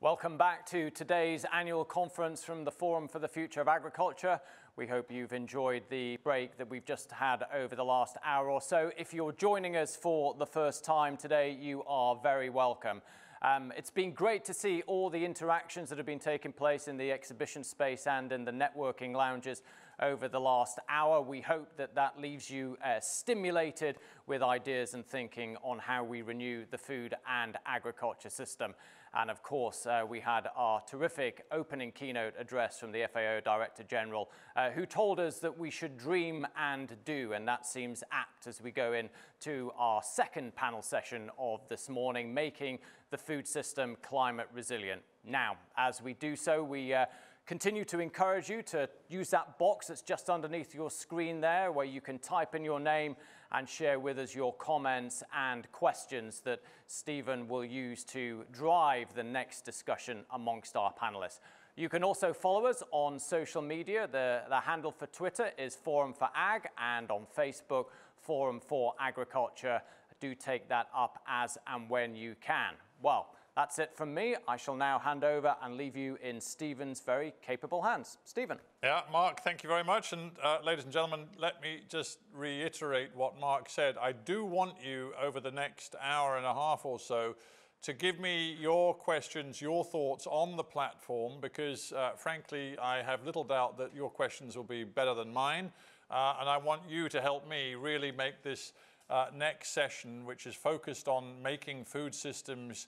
Welcome back to today's annual conference from the Forum for the Future of Agriculture. We hope you've enjoyed the break that we've just had over the last hour or so. If you're joining us for the first time today, you are very welcome. Um, it's been great to see all the interactions that have been taking place in the exhibition space and in the networking lounges over the last hour. We hope that that leaves you uh, stimulated with ideas and thinking on how we renew the food and agriculture system. And of course, uh, we had our terrific opening keynote address from the FAO Director General, uh, who told us that we should dream and do. And that seems apt as we go into our second panel session of this morning, making the food system climate resilient. Now, as we do so, we uh, continue to encourage you to use that box that's just underneath your screen there where you can type in your name and share with us your comments and questions that Stephen will use to drive the next discussion amongst our panelists. You can also follow us on social media. The, the handle for Twitter is Forum for Ag and on Facebook, Forum for Agriculture. Do take that up as and when you can. Well, that's it from me. I shall now hand over and leave you in Stephen's very capable hands. Stephen. Yeah, Mark, thank you very much. And uh, ladies and gentlemen, let me just reiterate what Mark said. I do want you over the next hour and a half or so to give me your questions, your thoughts on the platform, because uh, frankly, I have little doubt that your questions will be better than mine. Uh, and I want you to help me really make this uh, next session, which is focused on making food systems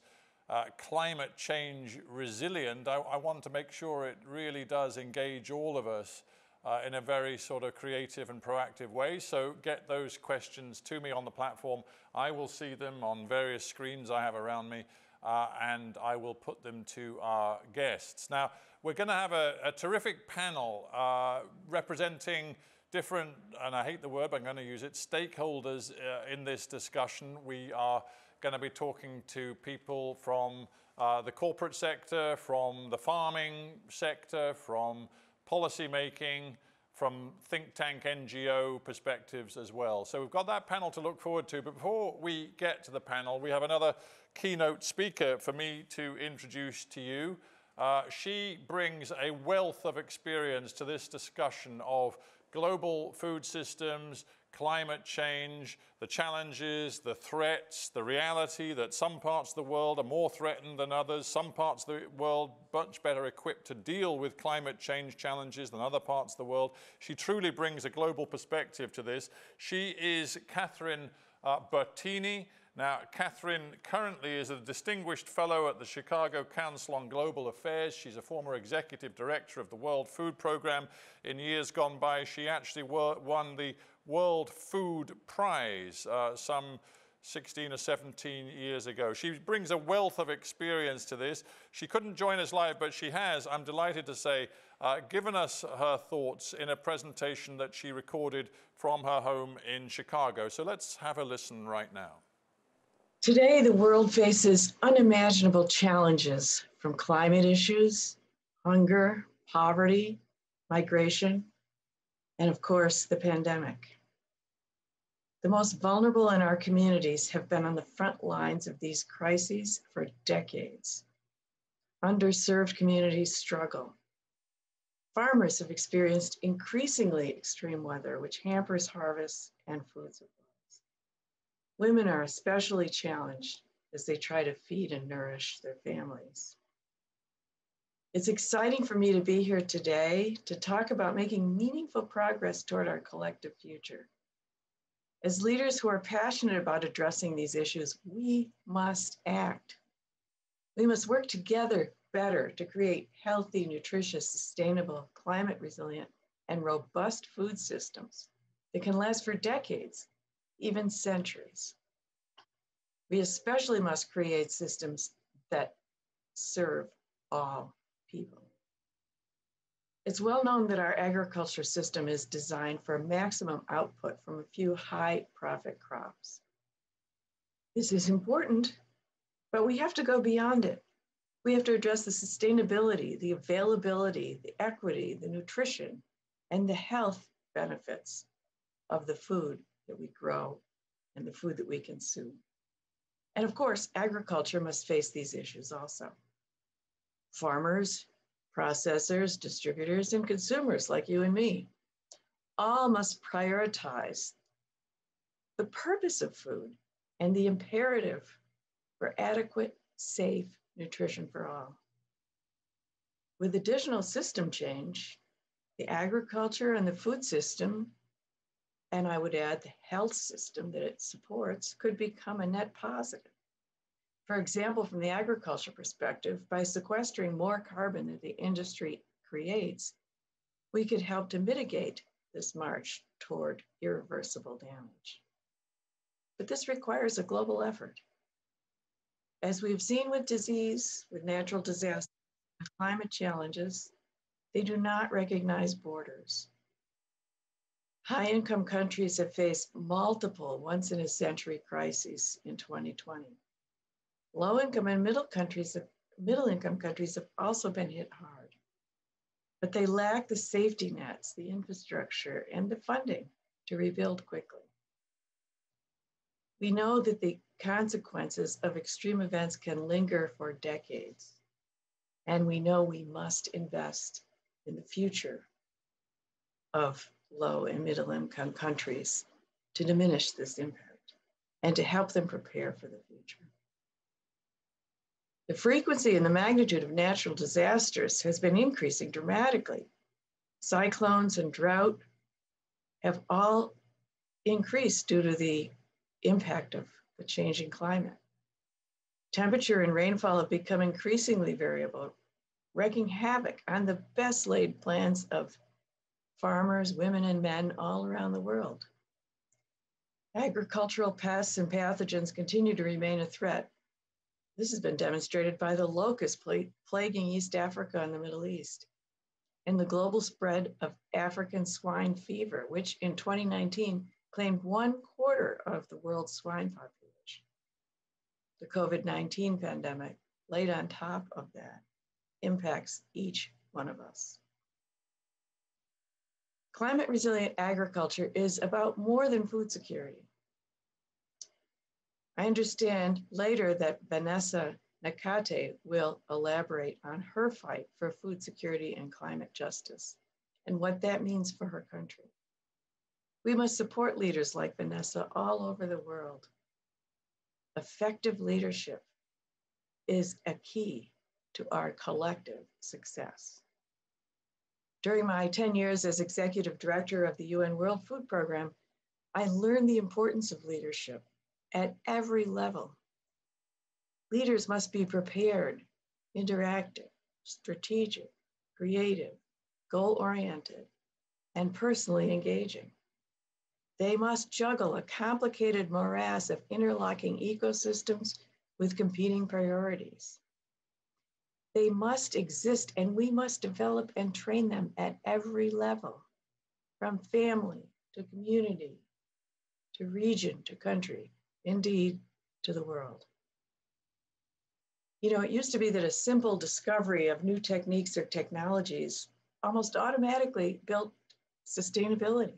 uh, climate change resilient, I, I, want to make sure it really does engage all of us uh, in a very sort of creative and proactive way. So get those questions to me on the platform. I will see them on various screens I have around me. Uh, and I will put them to our guests. Now, we're going to have a, a terrific panel uh, representing different, and I hate the word, but I'm going to use it, stakeholders uh, in this discussion. We are going to be talking to people from uh, the corporate sector, from the farming sector, from policy making, from think tank NGO perspectives as well. So we've got that panel to look forward to. But before we get to the panel, we have another keynote speaker for me to introduce to you. Uh, she brings a wealth of experience to this discussion of global food systems, climate change, the challenges, the threats, the reality that some parts of the world are more threatened than others, some parts of the world much better equipped to deal with climate change challenges than other parts of the world. She truly brings a global perspective to this. She is Catherine uh, Bertini. Now, Catherine currently is a distinguished fellow at the Chicago Council on Global Affairs. She's a former executive director of the World Food Program. In years gone by, she actually won the World Food Prize uh, some 16 or 17 years ago. She brings a wealth of experience to this. She couldn't join us live, but she has, I'm delighted to say, uh, given us her thoughts in a presentation that she recorded from her home in Chicago. So let's have a listen right now. Today, the world faces unimaginable challenges from climate issues, hunger, poverty, migration, and of course, the pandemic. The most vulnerable in our communities have been on the front lines of these crises for decades. Underserved communities struggle. Farmers have experienced increasingly extreme weather, which hampers harvests and food supplies. Women are especially challenged as they try to feed and nourish their families. It's exciting for me to be here today to talk about making meaningful progress toward our collective future. As leaders who are passionate about addressing these issues, we must act. We must work together better to create healthy, nutritious, sustainable, climate resilient, and robust food systems that can last for decades, even centuries. We especially must create systems that serve all people. It's well known that our agriculture system is designed for maximum output from a few high profit crops. This is important, but we have to go beyond it. We have to address the sustainability, the availability, the equity, the nutrition, and the health benefits of the food that we grow and the food that we consume. And of course, agriculture must face these issues also. farmers, processors, distributors, and consumers like you and me all must prioritize the purpose of food and the imperative for adequate, safe nutrition for all. With additional system change, the agriculture and the food system, and I would add the health system that it supports, could become a net positive. For example, from the agriculture perspective, by sequestering more carbon that the industry creates, we could help to mitigate this march toward irreversible damage. But this requires a global effort. As we've seen with disease, with natural disasters, with climate challenges, they do not recognize borders. High income countries have faced multiple once in a century crises in 2020. Low income and middle countries, middle income countries have also been hit hard, but they lack the safety nets, the infrastructure, and the funding to rebuild quickly. We know that the consequences of extreme events can linger for decades. And we know we must invest in the future of low and middle income countries to diminish this impact and to help them prepare for the future. The frequency and the magnitude of natural disasters has been increasing dramatically. Cyclones and drought have all increased due to the impact of the changing climate. Temperature and rainfall have become increasingly variable, wreaking havoc on the best laid plans of farmers, women, and men all around the world. Agricultural pests and pathogens continue to remain a threat. This has been demonstrated by the locust plaguing East Africa and the Middle East, and the global spread of African swine fever, which in 2019 claimed one quarter of the world's swine population the COVID 19 pandemic, laid on top of that, impacts each one of us. Climate resilient agriculture is about more than food security. I understand later that Vanessa Nakate will elaborate on her fight for food security and climate justice and what that means for her country. We must support leaders like Vanessa all over the world effective leadership is a key to our collective success. During my 10 years as executive director of the UN World Food Program, I learned the importance of leadership at every level. Leaders must be prepared, interactive, strategic, creative, goal oriented, and personally engaging. They must juggle a complicated morass of interlocking ecosystems with competing priorities. They must exist and we must develop and train them at every level, from family to community, to region to country, indeed to the world. You know, it used to be that a simple discovery of new techniques or technologies almost automatically built sustainability.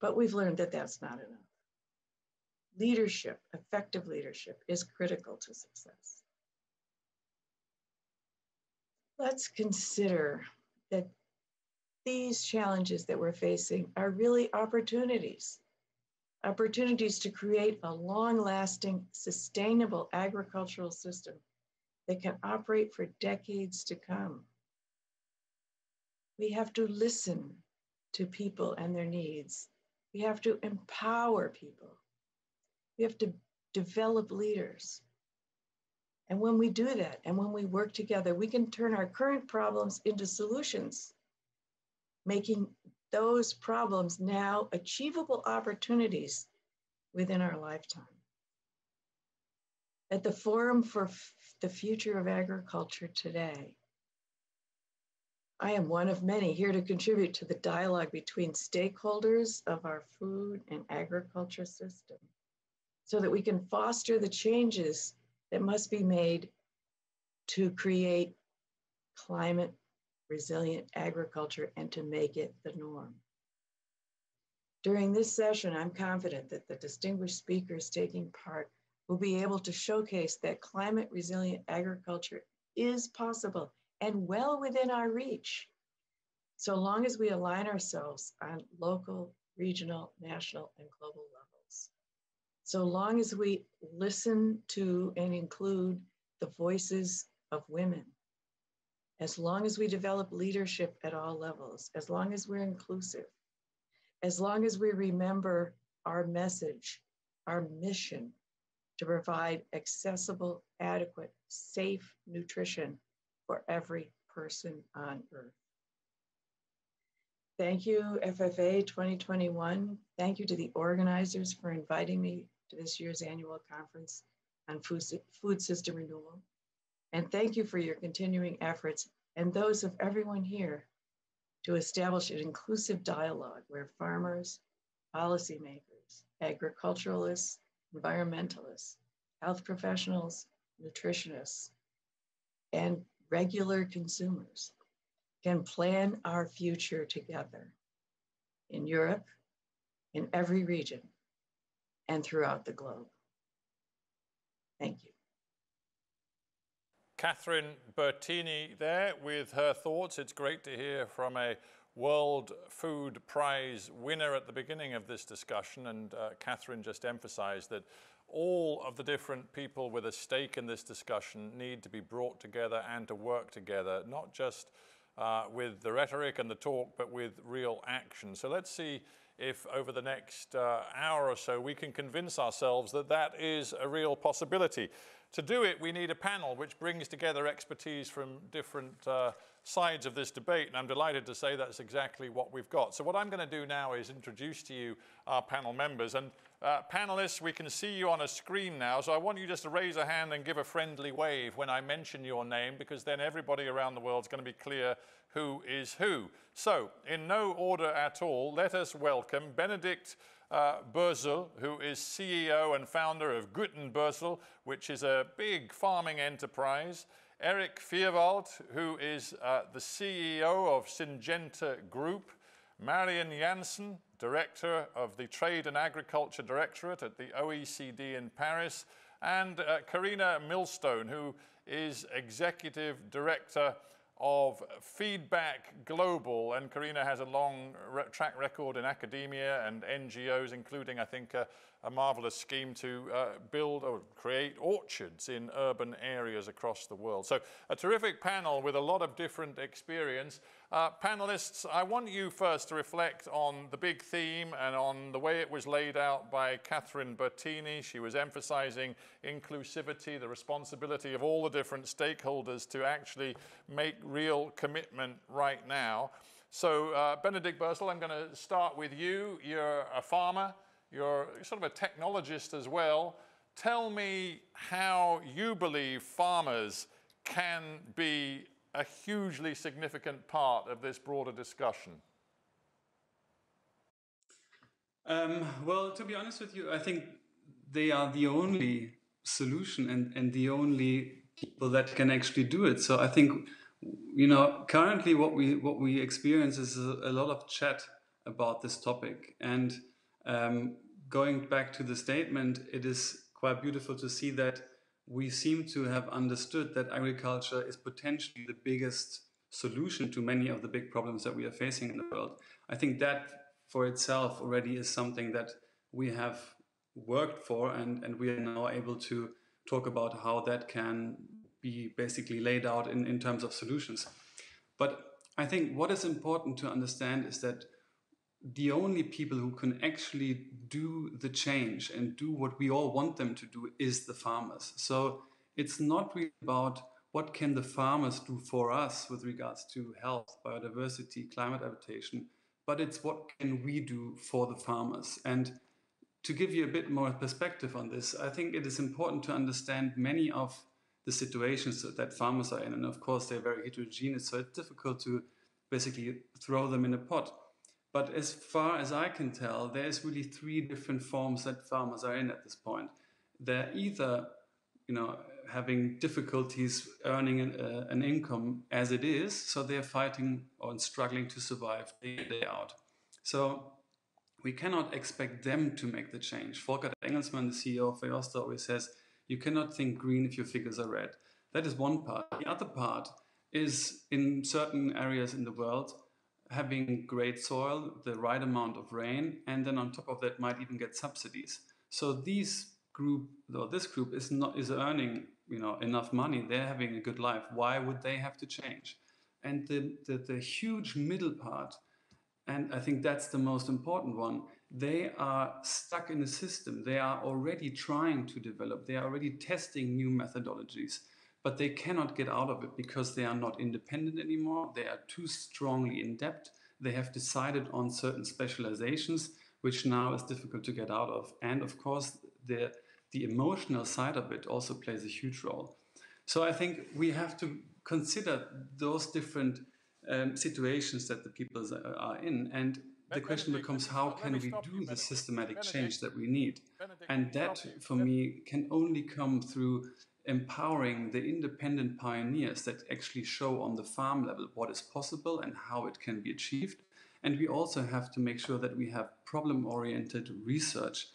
But we've learned that that's not enough. Leadership, effective leadership, is critical to success. Let's consider that these challenges that we're facing are really opportunities opportunities to create a long lasting, sustainable agricultural system that can operate for decades to come. We have to listen to people and their needs we have to empower people. We have to develop leaders. And when we do that, and when we work together, we can turn our current problems into solutions, making those problems now achievable opportunities within our lifetime. At the Forum for the Future of Agriculture today, I am one of many here to contribute to the dialogue between stakeholders of our food and agriculture system so that we can foster the changes that must be made to create climate resilient agriculture and to make it the norm. During this session, I'm confident that the distinguished speakers taking part will be able to showcase that climate resilient agriculture is possible and well within our reach. So long as we align ourselves on local, regional, national, and global levels. So long as we listen to and include the voices of women, as long as we develop leadership at all levels, as long as we're inclusive, as long as we remember our message, our mission to provide accessible, adequate, safe nutrition for every person on earth. Thank you, FFA 2021. Thank you to the organizers for inviting me to this year's annual conference on food, food system renewal. And thank you for your continuing efforts and those of everyone here to establish an inclusive dialogue where farmers, policymakers, agriculturalists, environmentalists, health professionals, nutritionists, and regular consumers can plan our future together in Europe, in every region, and throughout the globe. Thank you. Catherine Bertini there with her thoughts. It's great to hear from a World Food Prize winner at the beginning of this discussion. And uh, Catherine just emphasized that all of the different people with a stake in this discussion need to be brought together and to work together, not just uh, with the rhetoric and the talk, but with real action. So let's see if over the next uh, hour or so we can convince ourselves that that is a real possibility. To do it, we need a panel which brings together expertise from different uh, sides of this debate, and I'm delighted to say that's exactly what we've got. So what I'm going to do now is introduce to you our panel members. And uh, panelists, we can see you on a screen now, so I want you just to raise a hand and give a friendly wave when I mention your name, because then everybody around the world is going to be clear who is who. So, in no order at all, let us welcome Benedikt uh, who is CEO and founder of Gut & Bösel, which is a big farming enterprise. Erik Fyrwald, who is uh, the CEO of Syngenta Group, Marion Jansen, Director of the Trade and Agriculture Directorate at the OECD in Paris, and uh, Carina Millstone, who is Executive Director of Feedback Global. And Carina has a long re track record in academia and NGOs, including, I think, a, marvelous scheme to uh, build or create orchards in urban areas across the world. So a terrific panel with a lot of different experience. Uh, panelists, I want you first to reflect on the big theme and on the way it was laid out by Catherine Bertini. She was emphasizing inclusivity, the responsibility of all the different stakeholders to actually make real commitment right now. So uh, Benedikt Bösel, I'm going to start with you. You're a farmer. You're sort of a technologist as well. Tell me how you believe farmers can be a hugely significant part of this broader discussion. Um, well, to be honest with you, I think they are the only solution and, and the only people that can actually do it. So I think, you know, currently what we what we experience is a, a lot of chat about this topic. And um, going back to the statement, it is quite beautiful to see that we seem to have understood that agriculture is potentially the biggest solution to many of the big problems that we are facing in the world. I think that for itself already is something that we have worked for and, and we are now able to talk about how that can be basically laid out in, in terms of solutions. But I think what is important to understand is that the only people who can actually do the change and do what we all want them to do is the farmers. So it's not really about what can the farmers do for us with regards to health, biodiversity, climate adaptation, but it's what can we do for the farmers. And to give you a bit more perspective on this, I think it is important to understand many of the situations that farmers are in. And of course, they're very heterogeneous, so it's difficult to basically throw them in a pot. But as far as I can tell, there's really three different forms that farmers are in at this point. They're either, you know, having difficulties earning an, uh, an income as it is, so they're fighting or struggling to survive day day out. So we cannot expect them to make the change. Volkert Engelsman, the CEO of Eosta, always says, you cannot think green if your figures are red. That is one part. The other part is in certain areas in the world, having great soil, the right amount of rain, and then on top of that might even get subsidies. So these group, or this group is not is earning you know enough money. They're having a good life. Why would they have to change? And the the, the huge middle part, and I think that's the most important one. They are stuck in a system. They are already trying to develop. They are already testing new methodologies but they cannot get out of it because they are not independent anymore. They are too strongly in debt. They have decided on certain specializations, which now is difficult to get out of. And of course, the, the emotional side of it also plays a huge role. So I think we have to consider those different um, situations that the people are in. And the question becomes how can we do the systematic change that we need? And that, for me, can only come through empowering the independent pioneers that actually show on the farm level what is possible and how it can be achieved. And we also have to make sure that we have problem oriented research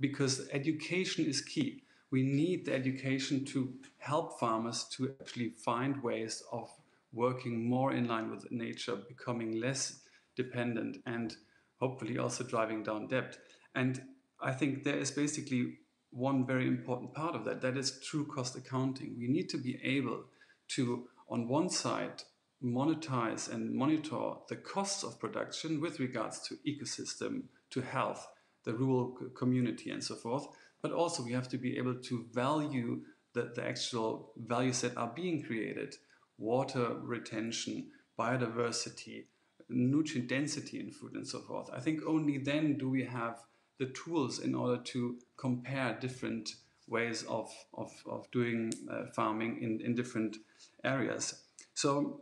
because education is key. We need the education to help farmers to actually find ways of working more in line with nature, becoming less dependent, and hopefully also driving down debt. And I think there is basically one very important part of that. That is true cost accounting. We need to be able to, on one side, monetize and monitor the costs of production with regards to ecosystem, to health, the rural community, and so forth. But also, we have to be able to value the, the actual values that are being created water retention, biodiversity, nutrient density in food, and so forth. I think only then do we have the tools in order to compare different ways of, of, of doing uh, farming in, in different areas. So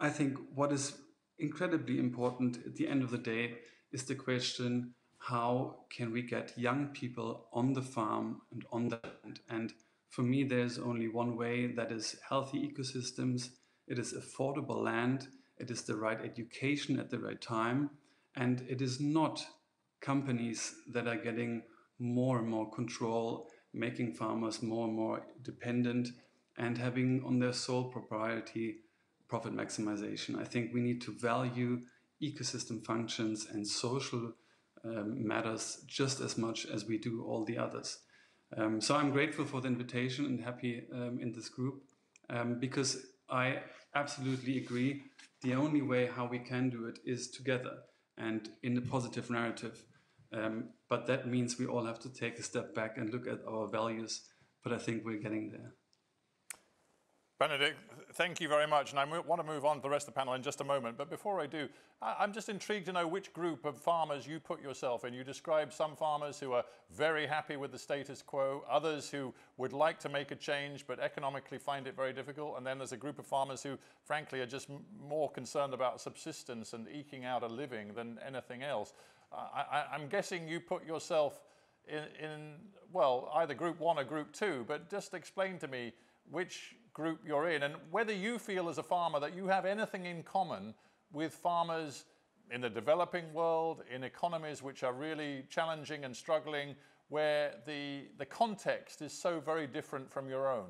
I think what is incredibly important at the end of the day is the question how can we get young people on the farm and on the land? And for me, there's only one way that is healthy ecosystems, it is affordable land, it is the right education at the right time, and it is not companies that are getting more and more control, making farmers more and more dependent, and having on their sole propriety profit maximization. I think we need to value ecosystem functions and social um, matters just as much as we do all the others. Um, so I'm grateful for the invitation and happy um, in this group um, because I absolutely agree. The only way how we can do it is together and in a positive narrative. Um, but that means we all have to take a step back and look at our values. But I think we're getting there. Benedikt, thank you very much. And I want to move on to the rest of the panel in just a moment. But before I do, I'm just intrigued to know which group of farmers you put yourself in. You describe some farmers who are very happy with the status quo, others who would like to make a change but economically find it very difficult. And then there's a group of farmers who, frankly, are just more concerned about subsistence and eking out a living than anything else. I, am guessing you put yourself in, in, well, either group one or group two, but just explain to me which group you're in and whether you feel as a farmer that you have anything in common with farmers in the developing world, in economies which are really challenging and struggling, where the, the context is so very different from your own.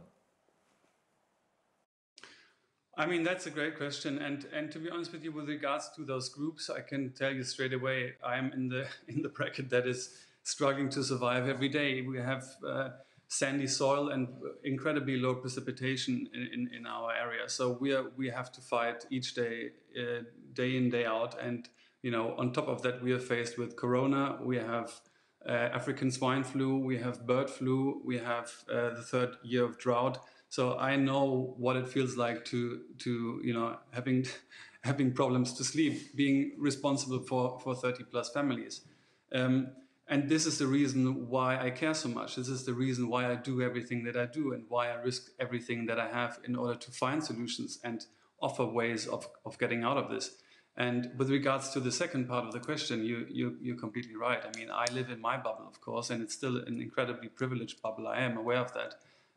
I mean, that's a great question. And, and to be honest with you, with regards to those groups, I can tell you straight away, I am in the, in the bracket that is struggling to survive every day. We have uh, sandy soil and incredibly low precipitation in, in, in, our area. So we, are, we have to fight each day, uh, day in, day out. And, you know, on top of that, we are faced with Corona, we have uh, African swine flu, we have bird flu, we have uh, the third year of drought. So I know what it feels like to to you know having having problems to sleep, being responsible for for 30 plus families. Um, and this is the reason why I care so much. This is the reason why I do everything that I do and why I risk everything that I have in order to find solutions and offer ways of, of getting out of this. And with regards to the second part of the question, you, you, you're completely right. I mean, I live in my bubble, of course, and it's still an incredibly privileged bubble. I am aware of that.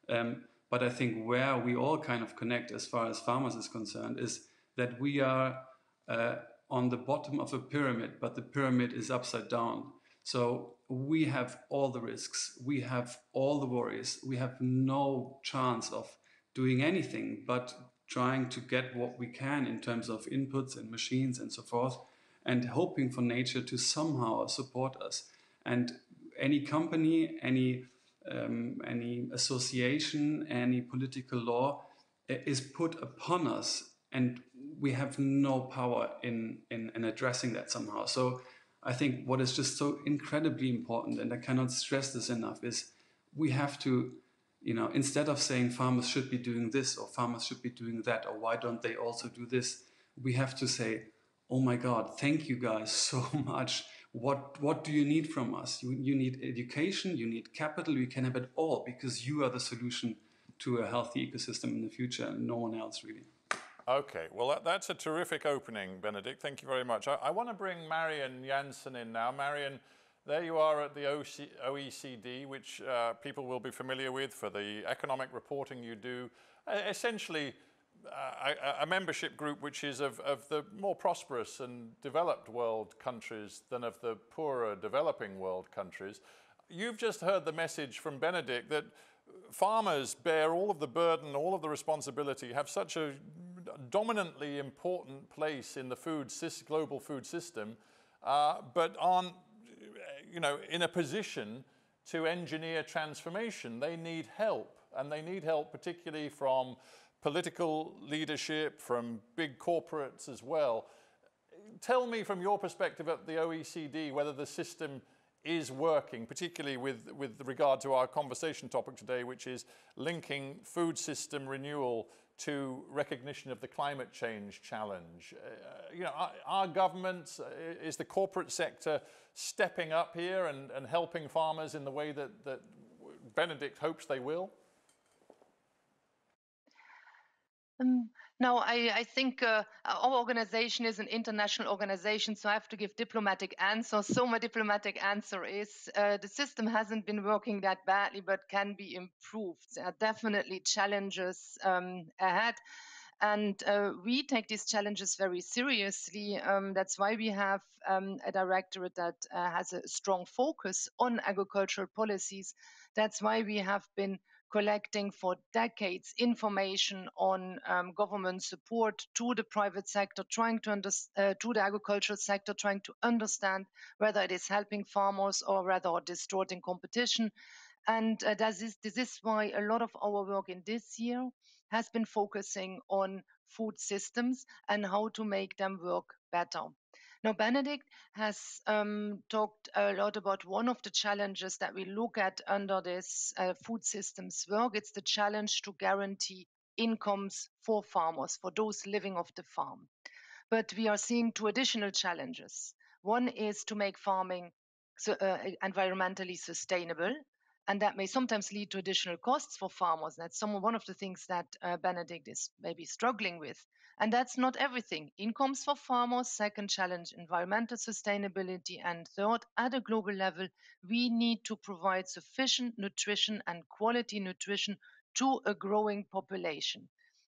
Um, but I think where we all kind of connect as far as farmers is concerned is that we are uh, on the bottom of a pyramid, but the pyramid is upside down. So we have all the risks, we have all the worries, we have no chance of doing anything but trying to get what we can in terms of inputs and machines and so forth, and hoping for nature to somehow support us. And any company, any um, any association, any political law is put upon us, and we have no power in, in, in addressing that somehow. So I think what is just so incredibly important, and I cannot stress this enough, is we have to, you know, instead of saying farmers should be doing this or farmers should be doing that, or why don't they also do this, we have to say, oh my God, thank you guys so much what what do you need from us you, you need education you need capital you can have it all because you are the solution to a healthy ecosystem in the future and no one else really Okay, well, that, that's a terrific opening, Benedikt. Thank you very much. I, I want to bring Marion Jansen in now. Marion, there you are at the OC, OECD, which uh, people will be familiar with for the economic reporting you do. Uh, essentially, a, a, membership group which is of, of the more prosperous and developed world countries than of the poorer developing world countries. You've just heard the message from Benedikt that farmers bear all of the burden, all of the responsibility, have such a dominantly important place in the food global food system, uh, but aren't you know, in a position to engineer transformation. They need help, and they need help particularly from political leadership, from big corporates as well. Tell me from your perspective at the OECD whether the system is working, particularly with, with regard to our conversation topic today, which is linking food system renewal to recognition of the climate change challenge. Uh, you know, our, our governments, uh, is the corporate sector stepping up here and, and helping farmers in the way that, that Benedikt hopes they will? Um, no, I, I think uh, our organization is an international organization, so I have to give diplomatic answer. So my diplomatic answer is uh, the system hasn't been working that badly, but can be improved. There are definitely challenges um, ahead. And uh, we take these challenges very seriously. Um, that's why we have um, a directorate that uh, has a strong focus on agricultural policies. That's why we have been collecting for decades information on um, government support to the private sector, trying to understand uh, to the agricultural sector, trying to understand whether it is helping farmers or rather distorting competition. And uh, this, is, this is why a lot of our work in this year has been focusing on food systems and how to make them work better. Now, Benedikt has um, talked a lot about one of the challenges that we look at under this uh, food systems work. It's the challenge to guarantee incomes for farmers, for those living off the farm. But we are seeing two additional challenges. One is to make farming so, uh, environmentally sustainable, and that may sometimes lead to additional costs for farmers. That's some one of the things that uh, Benedikt is maybe struggling with. And that's not everything. Incomes for farmers, second challenge, environmental sustainability. And third, at a global level, we need to provide sufficient nutrition and quality nutrition to a growing population.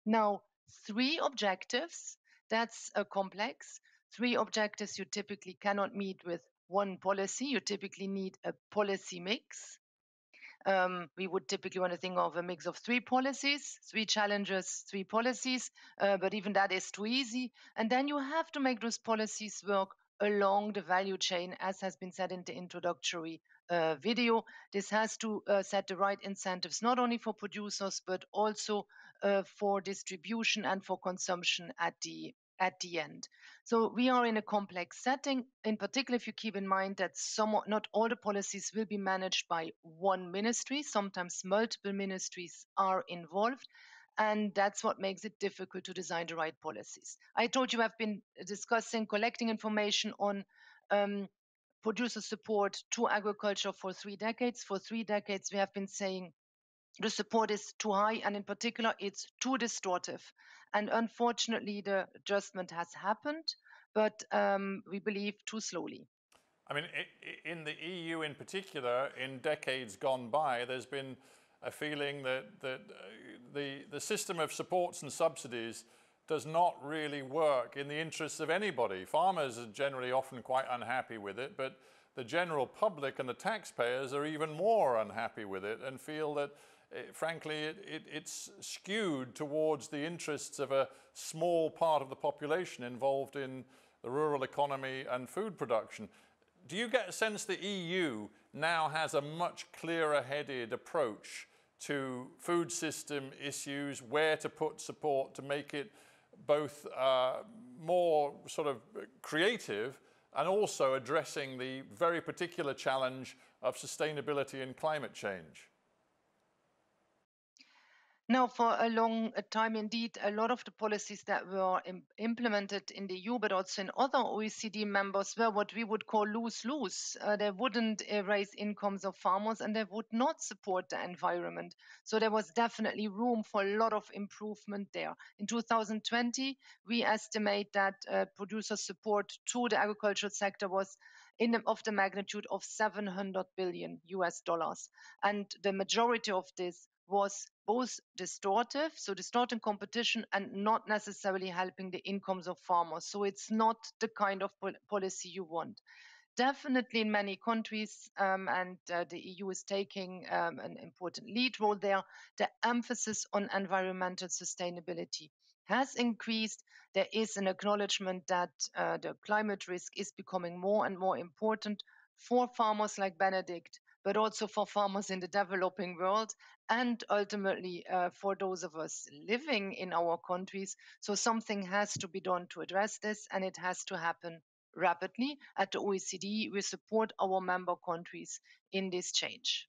Now, three objectives, that's a complex. Three objectives you typically cannot meet with one policy. You typically need a policy mix um, we would typically want to think of a mix of three policies, three challenges, three policies, uh, but even that is too easy. And then you have to make those policies work along the value chain, as has been said in the introductory uh, video. This has to uh, set the right incentives, not only for producers, but also uh, for distribution and for consumption at the at the end. So we are in a complex setting, in particular if you keep in mind that some, not all the policies will be managed by one ministry. Sometimes multiple ministries are involved. And that's what makes it difficult to design the right policies. I told you I've been discussing collecting information on um, producer support to agriculture for three decades. For three decades, we have been saying the support is too high, and in particular, it's too distortive. And unfortunately, the adjustment has happened, but um, we believe too slowly. I mean, in the EU in particular, in decades gone by, there's been a feeling that, that uh, the, the system of supports and subsidies does not really work in the interests of anybody. Farmers are generally often quite unhappy with it, but the general public and the taxpayers are even more unhappy with it and feel that it, frankly, it, it, it's skewed towards the interests of a small part of the population involved in the rural economy and food production. Do you get a sense the EU now has a much clearer headed approach to food system issues, where to put support to make it both uh, more sort of creative and also addressing the very particular challenge of sustainability and climate change? Now, for a long time, indeed, a lot of the policies that were Im- implemented in the EU, but also in other OECD members, were what we would call lose lose. Uh, they wouldn't uh, raise incomes of farmers and they would not support the environment. So there was definitely room for a lot of improvement there. In 2020, we estimate that uh, producer support to the agricultural sector was in the, of the magnitude of 700 billion US dollars. And the majority of this was both distortive, so distorting competition and not necessarily helping the incomes of farmers. So it's not the kind of pol- policy you want. Definitely in many countries, um, and uh, the EU is taking um, an important lead role there, the emphasis on environmental sustainability has increased. There is an acknowledgement that uh, the climate risk is becoming more and more important for farmers like Benedikt but also for farmers in the developing world and ultimately uh, for those of us living in our countries. So something has to be done to address this, and it has to happen rapidly. At the OECD, we support our member countries in this change.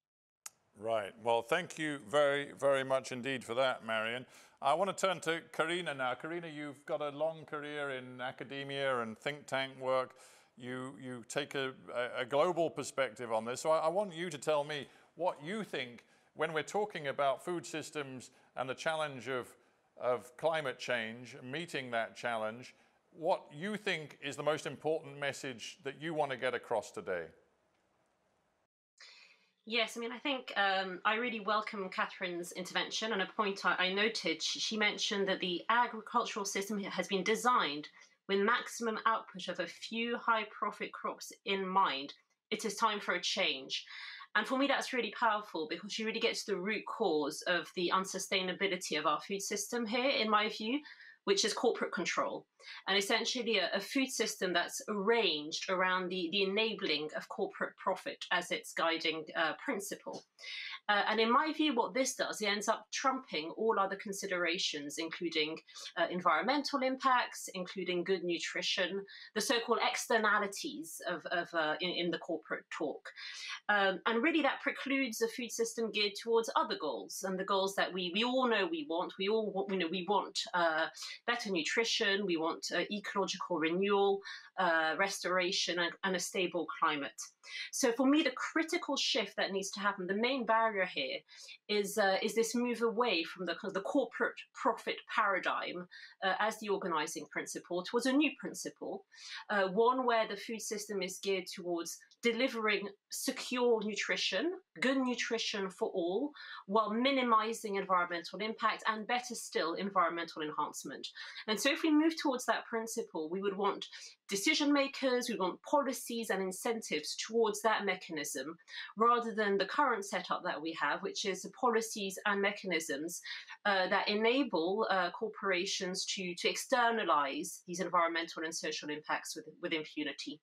Right. Well, thank you very, very much indeed for that, Marion. I want to turn to Carina now. Carina, you've got a long career in academia and think tank work you, you take a, a global perspective on this. So I, I want you to tell me what you think when we're talking about food systems and the challenge of, of climate change, meeting that challenge, what you think is the most important message that you want to get across today? Yes, I mean, I think um, I really welcome Catherine's intervention. And a point I, I noted, she mentioned that the agricultural system has been designed with maximum output of a few high profit crops in mind, it is time for a change. And for me, that's really powerful because she really gets to the root cause of the unsustainability of our food system here, in my view, which is corporate control. And essentially, a, a food system that's arranged around the, the enabling of corporate profit as its guiding uh, principle. Uh, and in my view, what this does, it ends up trumping all other considerations, including uh, environmental impacts, including good nutrition, the so-called externalities of, of uh, in, in, the corporate talk. Um, and really that precludes a food system geared towards other goals and the goals that we, we all know we want. We all want, you know, we want uh, better nutrition, we want uh, ecological renewal, uh, restoration and, and, a stable climate. So for me, the critical shift that needs to happen, the main barrier here is, uh, is this move away from the, the corporate profit paradigm uh, as the organizing principle towards a new principle, uh, one where the food system is geared towards delivering secure nutrition, good nutrition for all, while minimizing environmental impact and better still, environmental enhancement. And so, if we move towards that principle, we would want decision makers, we want policies and incentives towards that mechanism rather than the current setup that we have, which is policies and mechanisms uh, that enable uh, corporations to, to externalize these environmental and social impacts with, with impunity.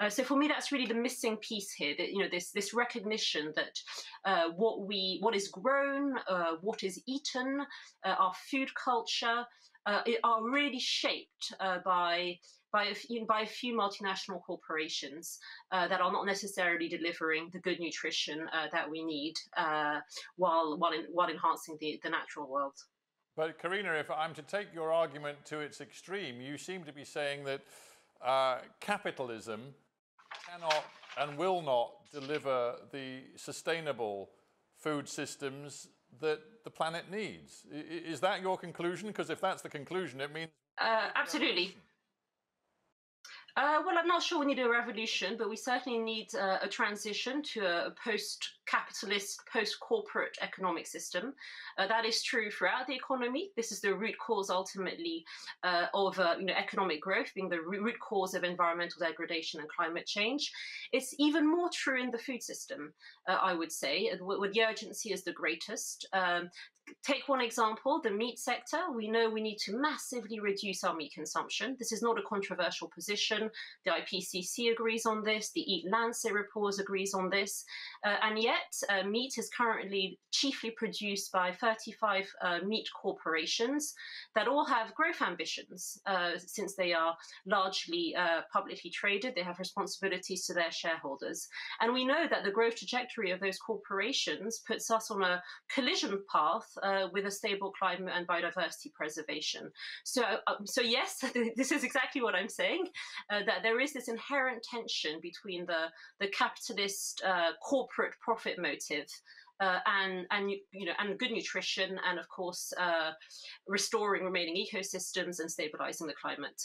Uh, so for me, that's really the missing piece here. That you know, this this recognition that uh, what we what is grown, uh, what is eaten, uh, our food culture, uh, are really shaped uh, by by a few, by a few multinational corporations uh, that are not necessarily delivering the good nutrition uh, that we need uh, while while, in, while enhancing the, the natural world. But Carina, if I'm to take your argument to its extreme, you seem to be saying that uh, capitalism cannot and will not deliver the sustainable food systems that the planet needs. Is that your conclusion? Because if that's the conclusion, it means. Uh, absolutely. Uh, well, I'm not sure we need a revolution, but we certainly need uh, a transition to a post capitalist post-corporate economic system. Uh, that is true throughout the economy. This is the root cause ultimately uh, of uh, you know economic growth being the root cause of environmental degradation and climate change. It's even more true in the food system, uh, I would say, where the urgency is the greatest. Um, take one example the meat sector. We know we need to massively reduce our meat consumption. This is not a controversial position. The IPCC agrees on this, the Eat Lancet report agrees on this. Uh, and yet, uh, meat is currently chiefly produced by 35 uh, meat corporations that all have growth ambitions uh, since they are largely uh, publicly traded. They have responsibilities to their shareholders. And we know that the growth trajectory of those corporations puts us on a collision path uh, with a stable climate and biodiversity preservation. So, um, so yes, this is exactly what I'm saying. That there is this inherent tension between the the capitalist corporate profit motive uh, and and you know and good nutrition and of course uh, restoring remaining ecosystems and stabilizing the climate.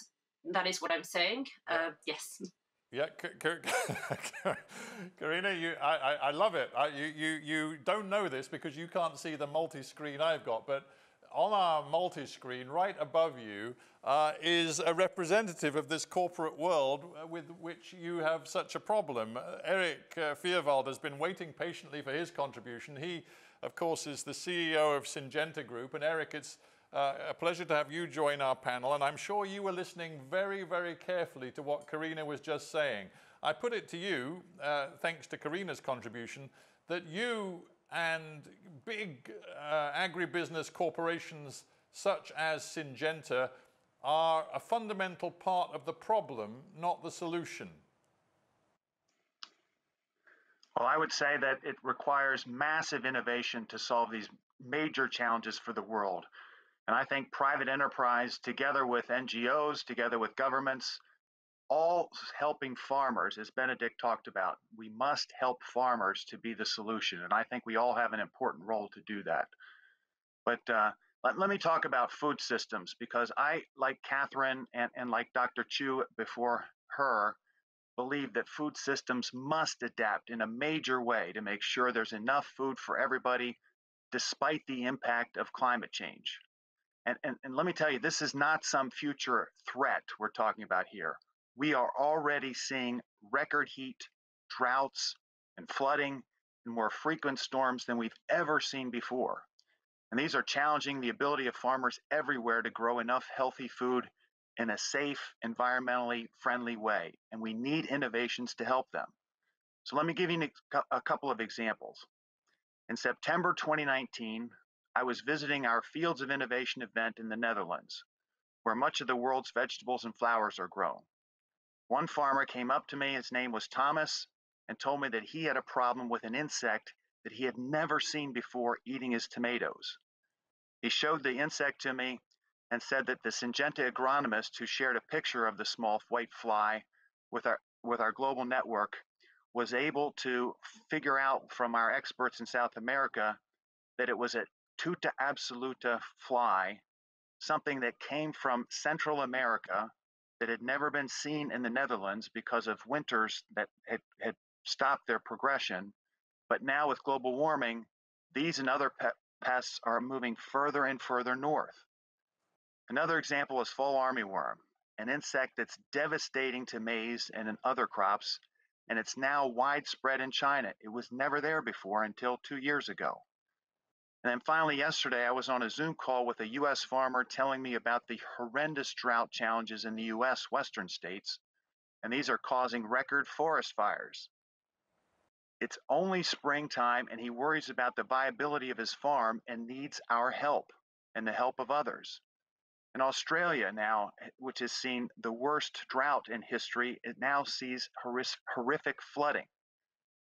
That is what I'm saying. Uh, yes. Yeah, Carina, you, I, I love it. I, you, you, you don't know this because you can't see the multi-screen I've got, but on our multi-screen right above you uh, is a representative of this corporate world with which you have such a problem. Uh, Erik uh, Fyrwald has been waiting patiently for his contribution. He, of course, is the CEO of Syngenta Group, and Erik, it's uh, a pleasure to have you join our panel, and I'm sure you were listening very, very carefully to what Carina was just saying. I put it to you, uh, thanks to Carina's contribution, that you and big uh, agribusiness corporations such as Syngenta are a fundamental part of the problem, not the solution. Well, I would say that it requires massive innovation to solve these major challenges for the world. And I think private enterprise, together with NGOs, together with governments, all helping farmers, as Benedikt talked about, we must help farmers to be the solution. And I think we all have an important role to do that. But uh, let, let, me talk about food systems because I, like Catherine and, and like Dr. Chu before her, believe that food systems must adapt in a major way to make sure there's enough food for everybody despite the impact of climate change. And, and, and let me tell you, this is not some future threat we're talking about here. We are already seeing record heat, droughts, and flooding, and more frequent storms than we've ever seen before. And these are challenging the ability of farmers everywhere to grow enough healthy food in a safe, environmentally friendly way. And we need innovations to help them. So let me give you a couple of examples. In September 2019, I was visiting our Fields of Innovation event in the Netherlands, where much of the world's vegetables and flowers are grown. One farmer came up to me, his name was Thomas, and told me that he had a problem with an insect that he had never seen before eating his tomatoes. He showed the insect to me and said that the Syngenta agronomist who shared a picture of the small white fly with our, with our global network was able to figure out from our experts in South America that it was a tuta absoluta fly, something that came from Central America that had never been seen in the Netherlands because of winters that had, had stopped their progression. But now, with global warming, these and other pe- pests are moving further and further north. Another example is fall armyworm, an insect that's devastating to maize and in other crops, and it's now widespread in China. It was never there before until two years ago. And then finally, yesterday, I was on a Zoom call with a U.S. farmer telling me about the horrendous drought challenges in the U.S. western states, and these are causing record forest fires. It's only springtime, and he worries about the viability of his farm and needs our help and the help of others. In Australia now, which has seen the worst drought in history, it now sees horrific flooding.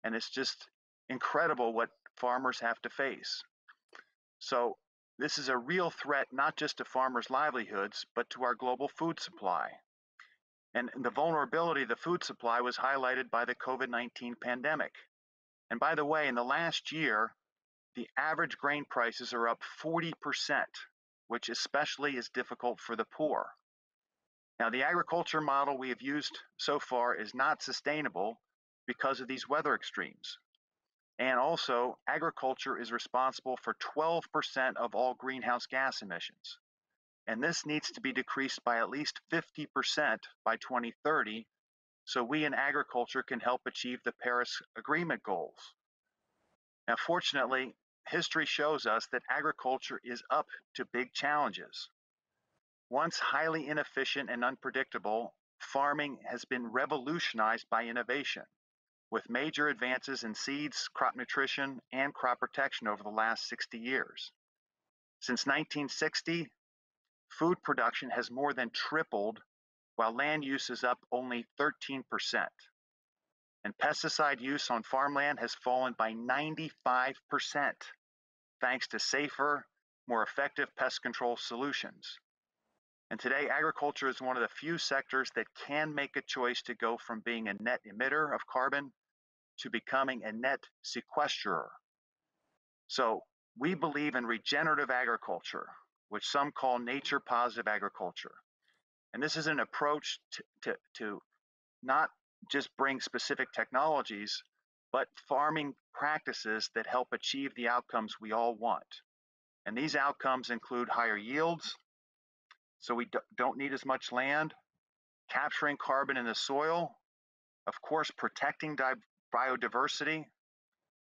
And it's just incredible what farmers have to face. So this is a real threat not just to farmers' livelihoods, but to our global food supply. And the vulnerability of the food supply was highlighted by the COVID 19 pandemic. And by the way, in the last year, the average grain prices are up 40%, which especially is difficult for the poor. Now, the agriculture model we have used so far is not sustainable because of these weather extremes. And also, agriculture is responsible for 12% of all greenhouse gas emissions. And this needs to be decreased by at least 50% by 2030 so we in agriculture can help achieve the Paris Agreement goals. Now, fortunately, history shows us that agriculture is up to big challenges. Once highly inefficient and unpredictable, farming has been revolutionized by innovation with major advances in seeds, crop nutrition, and crop protection over the last 60 years. Since 1960, food production has more than tripled, while land use is up only 13%. And pesticide use on farmland has fallen by 95%, thanks to safer, more effective pest control solutions. And today, agriculture is one of the few sectors that can make a choice to go from being a net emitter of carbon to becoming a net sequesterer. So, we believe in regenerative agriculture, which some call nature positive agriculture. And this is an approach to, to, to not just bring specific technologies, but farming practices that help achieve the outcomes we all want. And these outcomes include higher yields, so we don't need as much land, capturing carbon in the soil, of course, protecting biodiversity,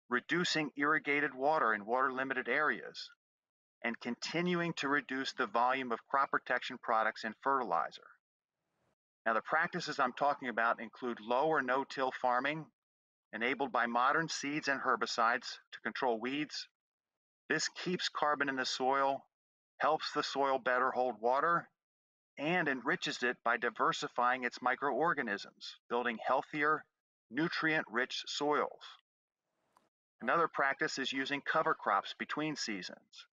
reducing irrigated water in water limited areas, and continuing to reduce the volume of crop protection products and fertilizer. Now, the practices I'm talking about include low or no till farming, enabled by modern seeds and herbicides to control weeds. This keeps carbon in the soil helps the soil better hold water, and enriches it by diversifying its microorganisms, building healthier, nutrient rich soils. Another practice is using cover crops between seasons,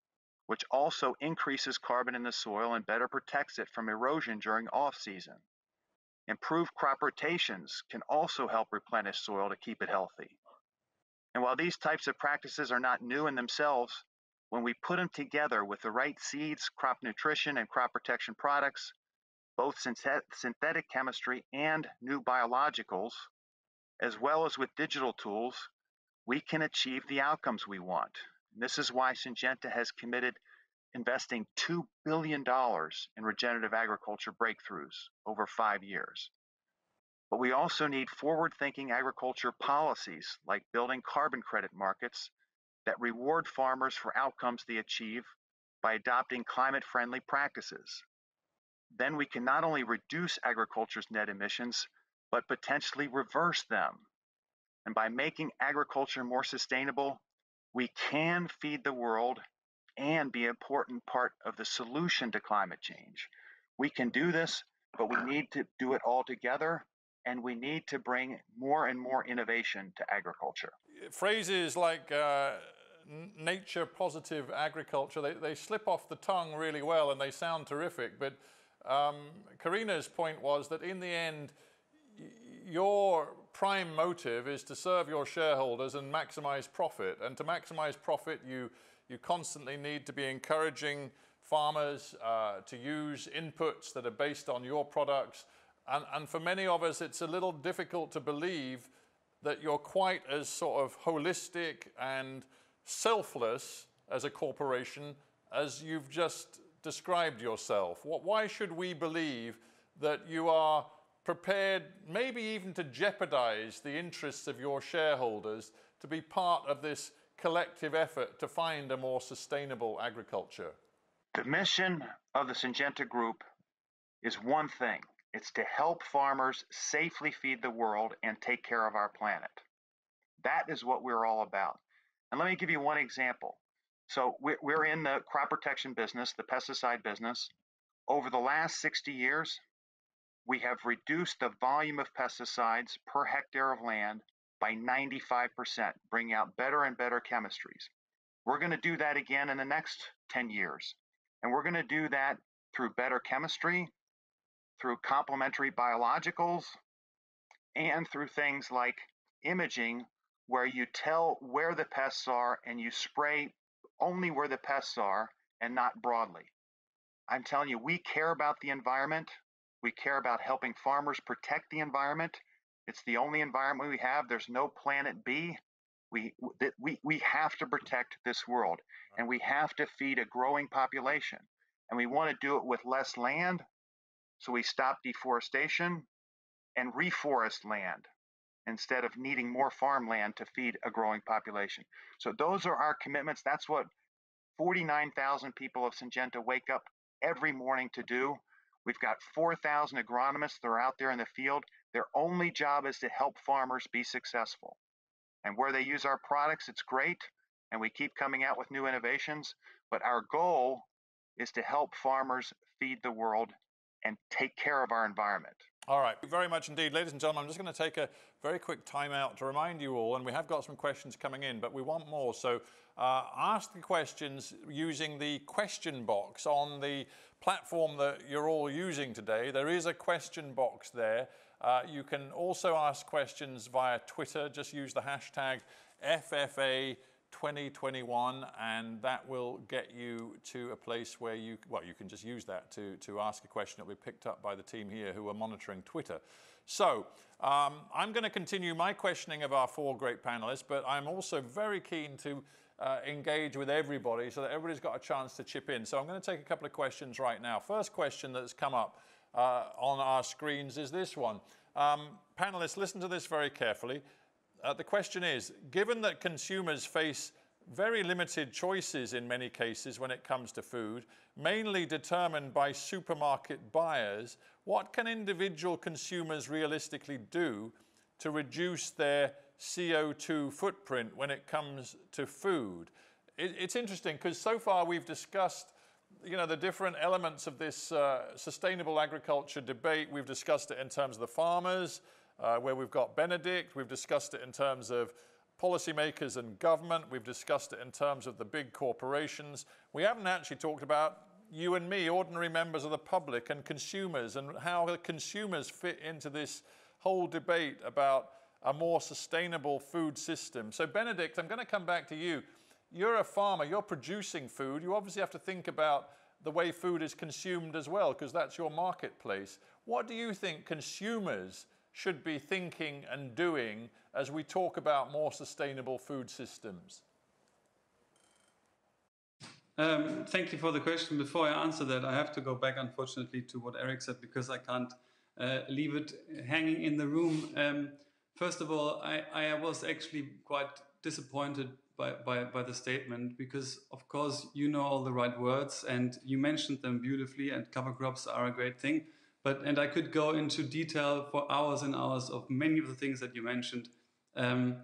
which also increases carbon in the soil and better protects it from erosion during off season. Improved crop rotations can also help replenish soil to keep it healthy. And while these types of practices are not new in themselves, when we put them together with the right seeds, crop nutrition, and crop protection products, both synthetic chemistry and new biologicals, as well as with digital tools, we can achieve the outcomes we want. And this is why Syngenta has committed investing $2 billion in regenerative agriculture breakthroughs over five years. But we also need forward thinking agriculture policies like building carbon credit markets that reward farmers for outcomes they achieve by adopting climate friendly practices. Then we can not only reduce agriculture's net emissions, but potentially reverse them. And by making agriculture more sustainable, we can feed the world and be an important part of the solution to climate change. We can do this, but we need to do it all together and we need to bring more and more innovation to agriculture. Phrases like uh, nature positive agriculture, they, they slip off the tongue really well and they sound terrific. But um, Carina's point was that in the end, your prime motive is to serve your shareholders and maximize profit. And to maximize profit, you, you constantly need to be encouraging farmers uh, to use inputs that are based on your products and, and for many of us, it's a little difficult to believe that you're quite as sort of holistic and selfless as a corporation as you've just described yourself. Why should we believe that you are prepared, maybe even to jeopardize the interests of your shareholders to be part of this collective effort to find a more sustainable agriculture? The mission of the Syngenta Group is one thing it's to help farmers safely feed the world and take care of our planet. That is what we're all about. And let me give you one example. So we're in the crop protection business, the pesticide business. Over the last 60 years, we have reduced the volume of pesticides per hectare of land by 95%, bringing out better and better chemistries. We're going to do that again in the next 10 years. And we're going to do that through better chemistry, through complementary biologicals and through things like imaging, where you tell where the pests are and you spray only where the pests are and not broadly. I'm telling you, we care about the environment. We care about helping farmers protect the environment. It's the only environment we have. There's no planet B. We, we, we have to protect this world and we have to feed a growing population. And we want to do it with less land. So we stop deforestation and reforest land instead of needing more farmland to feed a growing population. So those are our commitments. That's what 49,000 people of Syngenta wake up every morning to do. We've got 4,000 agronomists that are out there in the field. Their only job is to help farmers be successful. And where they use our products, it's great. And we keep coming out with new innovations. But our goal is to help farmers feed the world and take care of our environment. All right, very much indeed. Ladies and gentlemen, I'm just going to take a very quick time out to remind you all, and we have got some questions coming in, but we want more. So uh, ask the questions using the question box on the platform that you're all using today. There is a question box there. Uh, you can also ask questions via Twitter. Just use the hashtag FFA 2021 and that will get you to a place where you well you can just use that to to ask a question that will be picked up by the team here who are monitoring Twitter. So um, I'm going to continue my questioning of our four great panelists but I'm also very keen to uh, engage with everybody so that everybody's got a chance to chip in. So I'm going to take a couple of questions right now. First question that's come up uh, on our screens is this one. Um, panelists listen to this very carefully uh, the question is, given that consumers face very limited choices in many cases when it comes to food, mainly determined by supermarket buyers, what can individual consumers realistically do to reduce their CO2 footprint when it comes to food? It, it's interesting because so far we've discussed you know, the different elements of this uh, sustainable agriculture debate. We've discussed it in terms of the farmers, uh, where we've got Benedikt. We've discussed it in terms of policymakers and government. We've discussed it in terms of the big corporations. We haven't actually talked about you and me, ordinary members of the public and consumers, and how consumers fit into this whole debate about a more sustainable food system. So, Benedikt, I'm going to come back to you. You're a farmer, you're producing food. You obviously have to think about the way food is consumed as well, because that's your marketplace. What do you think consumers should be thinking and doing as we talk about more sustainable food systems? Um, thank you for the question. Before I answer that, I have to go back, unfortunately, to what Erik said because I can't uh, leave it hanging in the room. Um, first of all, I, I, was actually quite disappointed by, by, by, the statement because, of course, you know all the right words and you mentioned them beautifully, and cover crops are a great thing. But and I could go into detail for hours and hours of many of the things that you mentioned. Um,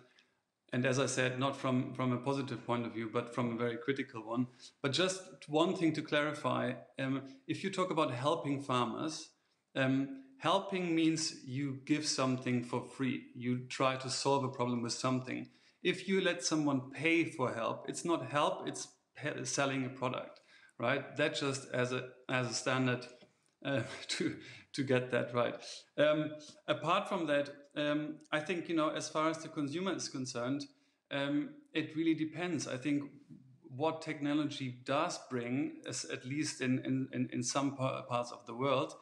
and as I said, not from, from a positive point of view, but from a very critical one. But just one thing to clarify um, if you talk about helping farmers, um, helping means you give something for free. You try to solve a problem with something. If you let someone pay for help, it's not help, it's selling a product, right? That just as a, as a standard uh, to to get that right. Um, apart from that, um, I think you know as far as the consumer is concerned, um, it really depends. I think what technology does bring, at least in, in, in some parts of the world,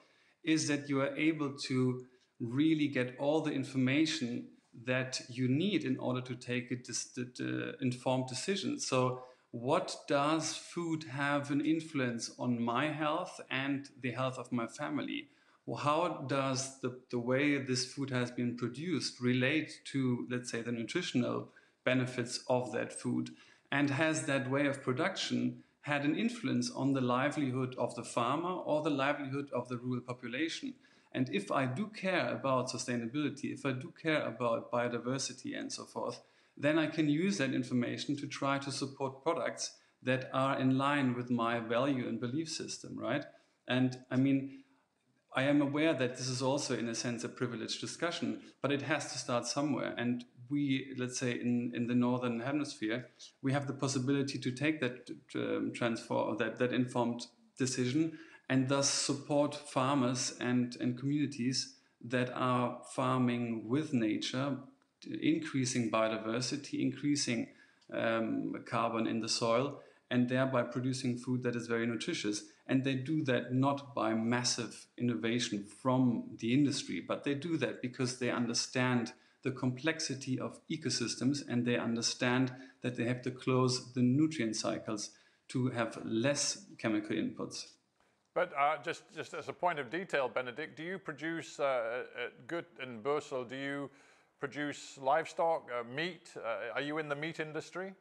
is that you are able to really get all the information that you need in order to take a informed decision. So what does food have an influence on my health and the health of my family? How does the, the way this food has been produced relate to, let's say, the nutritional benefits of that food? And has that way of production had an influence on the livelihood of the farmer or the livelihood of the rural population? And if I do care about sustainability, if I do care about biodiversity and so forth, then I can use that information to try to support products that are in line with my value and belief system, right? And I mean, I am aware that this is also, in a sense, a privileged discussion, but it has to start somewhere. And we, let's say, in, in the northern hemisphere, we have the possibility to take that um, transfer, that, that informed decision, and thus support farmers and, and communities that are farming with nature increasing biodiversity, increasing um, carbon in the soil, and thereby producing food that is very nutritious. And they do that not by massive innovation from the industry, but they do that because they understand the complexity of ecosystems and they understand that they have to close the nutrient cycles to have less chemical inputs. But uh, just, just as a point of detail, Benedikt, do you produce uh, at Gut Bösel, do you produce livestock, uh, meat? Uh, are you in the meat industry?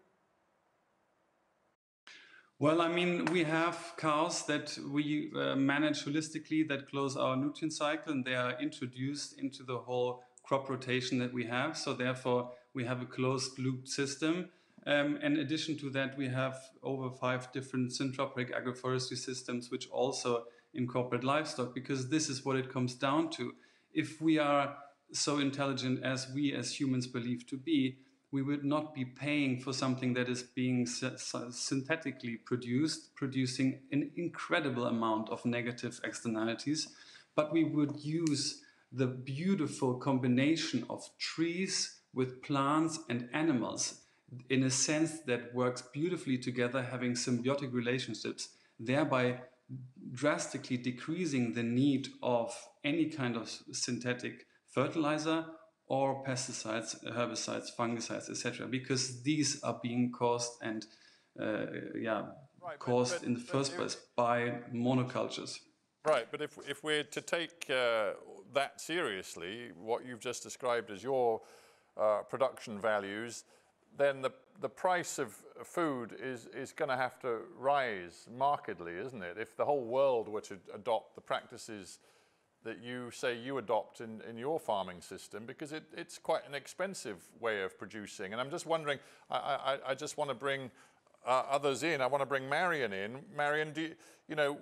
Well, I mean, we have cows that we uh, manage holistically that close our nutrient cycle and they are introduced into the whole crop rotation that we have. So therefore, we have a closed loop system. Um, in addition to that, we have over five different syntropic agroforestry systems, which also incorporate livestock, because this is what it comes down to. If we are so intelligent as we as humans believe to be, we would not be paying for something that is being synthetically produced, producing an incredible amount of negative externalities, but we would use the beautiful combination of trees with plants and animals in a sense that works beautifully together, having symbiotic relationships, thereby drastically decreasing the need of any kind of synthetic fertilizer or pesticides, herbicides, fungicides, etc., because these are being caused and uh, yeah right, caused but, but, in the first place by monocultures. Right, but if if we're to take uh, that seriously, what you've just described as your uh, production values, then the the price of food is is going to have to rise markedly, isn't it? If the whole world were to adopt the practices that you say you adopt in, in your farming system because it, it's quite an expensive way of producing. And I'm just wondering, I, I, I just want to bring uh, others in. I want to bring Marion in. Marion, do you, you know,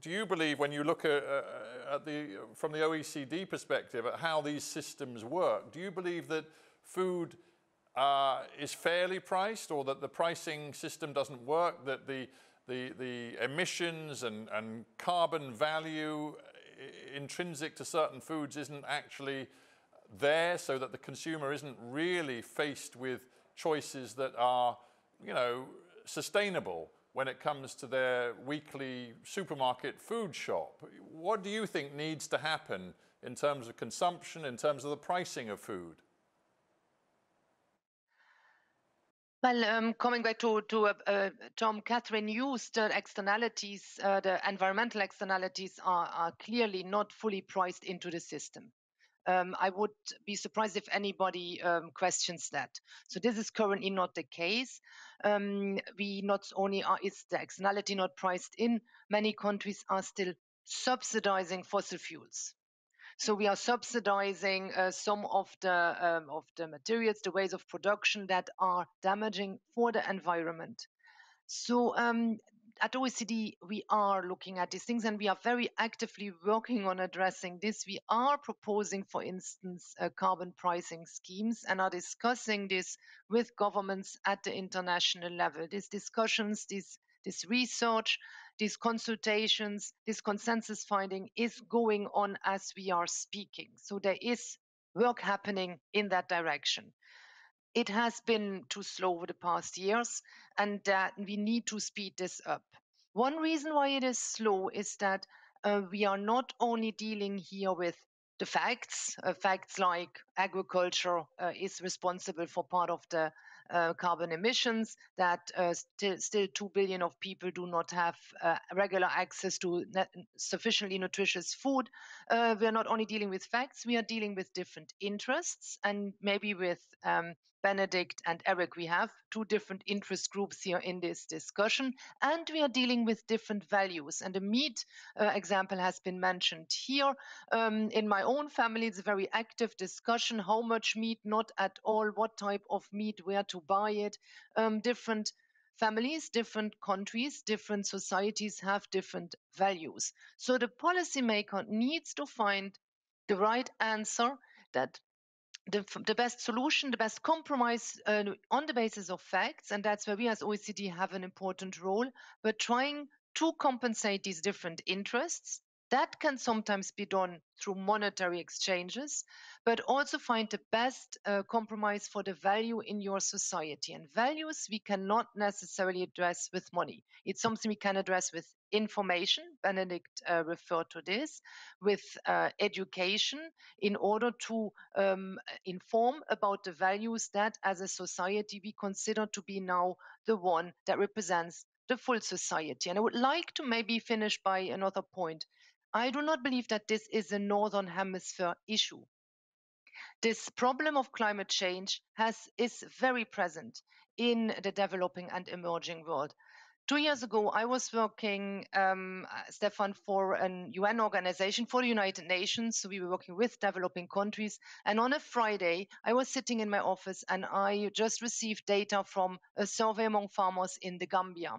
do you believe when you look at, uh, at the, from the OECD perspective at how these systems work, do you believe that food uh, is fairly priced or that the pricing system doesn't work, that the, the, the emissions and, and carbon value intrinsic to certain foods isn't actually there so that the consumer isn't really faced with choices that are, you know, sustainable when it comes to their weekly supermarket food shop. What do you think needs to happen in terms of consumption, in terms of the pricing of food? Well, um, coming back to, to uh, uh, Tom, Catherine used uh, externalities, uh, the environmental externalities are, are, clearly not fully priced into the system. Um, I would be surprised if anybody um, questions that. So this is currently not the case. Um, we not only are is the externality not priced in, many countries are still subsidizing fossil fuels. So we are subsidizing uh, some of the um, of the materials, the ways of production that are damaging for the environment. So um, at OECD, we are looking at these things and we are very actively working on addressing this. We are proposing, for instance, uh, carbon pricing schemes and are discussing this with governments at the international level. These discussions, this, this research these consultations, this consensus finding is going on as we are speaking. So there is work happening in that direction. It has been too slow over the past years, and uh, we need to speed this up. One reason why it is slow is that uh, we are not only dealing here with the facts, uh, facts like agriculture uh, is responsible for part of the uh, carbon emissions, that uh, st- still 2 billion of people do not have uh, regular access to net- sufficiently nutritious food. Uh, we are not only dealing with facts, we are dealing with different interests and maybe with um, Benedikt and Erik, we have two different interest groups here in this discussion, and we are dealing with different values. And the meat uh, example has been mentioned here. Um, in my own family, it's a very active discussion how much meat, not at all, what type of meat, where to buy it. Um, different families, different countries, different societies have different values. So the policymaker needs to find the right answer that the, the best solution, the best compromise uh, on the basis of facts, and that's where we as OECD have an important role. We're trying to compensate these different interests That can sometimes be done through monetary exchanges, but also find the best uh, compromise for the value in your society. And values we cannot necessarily address with money. It's something we can address with information. Benedikt uh, referred to this, with uh, education in order to um, inform about the values that as a society we consider to be now the one that represents the full society. And I would like to maybe finish by another point. I do not believe that this is a Northern Hemisphere issue. This problem of climate change has, is very present in the developing and emerging world. Two years ago, I was working, um, Stefan, for an UN organization for the United Nations. So we were working with developing countries. And on a Friday, I was sitting in my office and I just received data from a survey among farmers in the Gambia.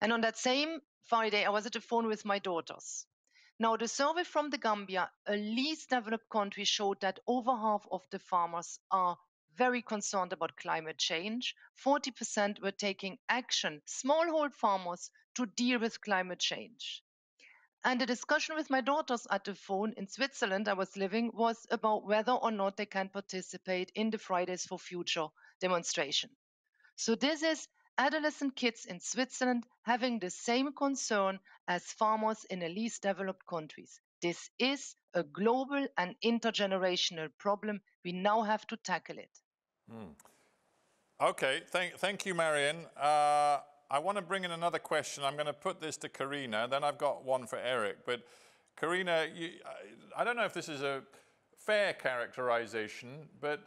And on that same Friday, I was at the phone with my daughters. Now, the survey from the Gambia, a least developed country, showed that over half of the farmers are very concerned about climate change. 40% were taking action, smallhold farmers, to deal with climate change. And the discussion with my daughters at the phone in Switzerland, I was living, was about whether or not they can participate in the Fridays for Future demonstration. So, this is adolescent kids in Switzerland having the same concern as farmers in the least developed countries. This is a global and intergenerational problem. We now have to tackle it. Mm. Okay, thank, thank you, Marion. Uh, I want to bring in another question. I'm going to put this to Carina, then I've got one for Erik. But Carina, you, I don't know if this is a fair characterization, but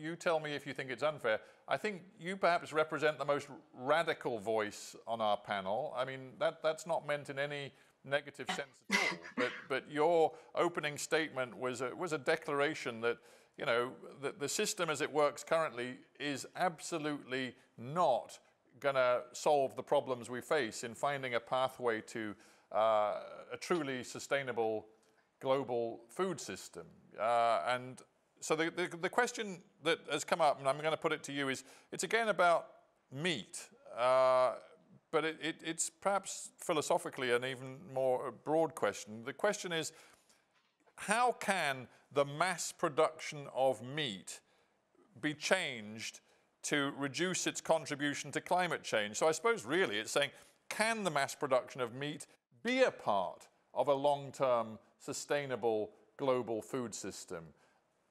you tell me if you think it's unfair. I think you perhaps represent the most radical voice on our panel. I mean, that, that's not meant in any negative sense at all. But, but your opening statement was a, was a declaration that, you know, the, the system as it works currently is absolutely not going to solve the problems we face in finding a pathway to uh, a truly sustainable global food system. Uh, and so the, the, the, question that has come up, and I'm going to put it to you, is it's again about meat, uh, but it, it, it's perhaps philosophically an even more broad question. The question is, how can the mass production of meat be changed to reduce its contribution to climate change? So I suppose really it's saying, can the mass production of meat be a part of a long-term sustainable global food system?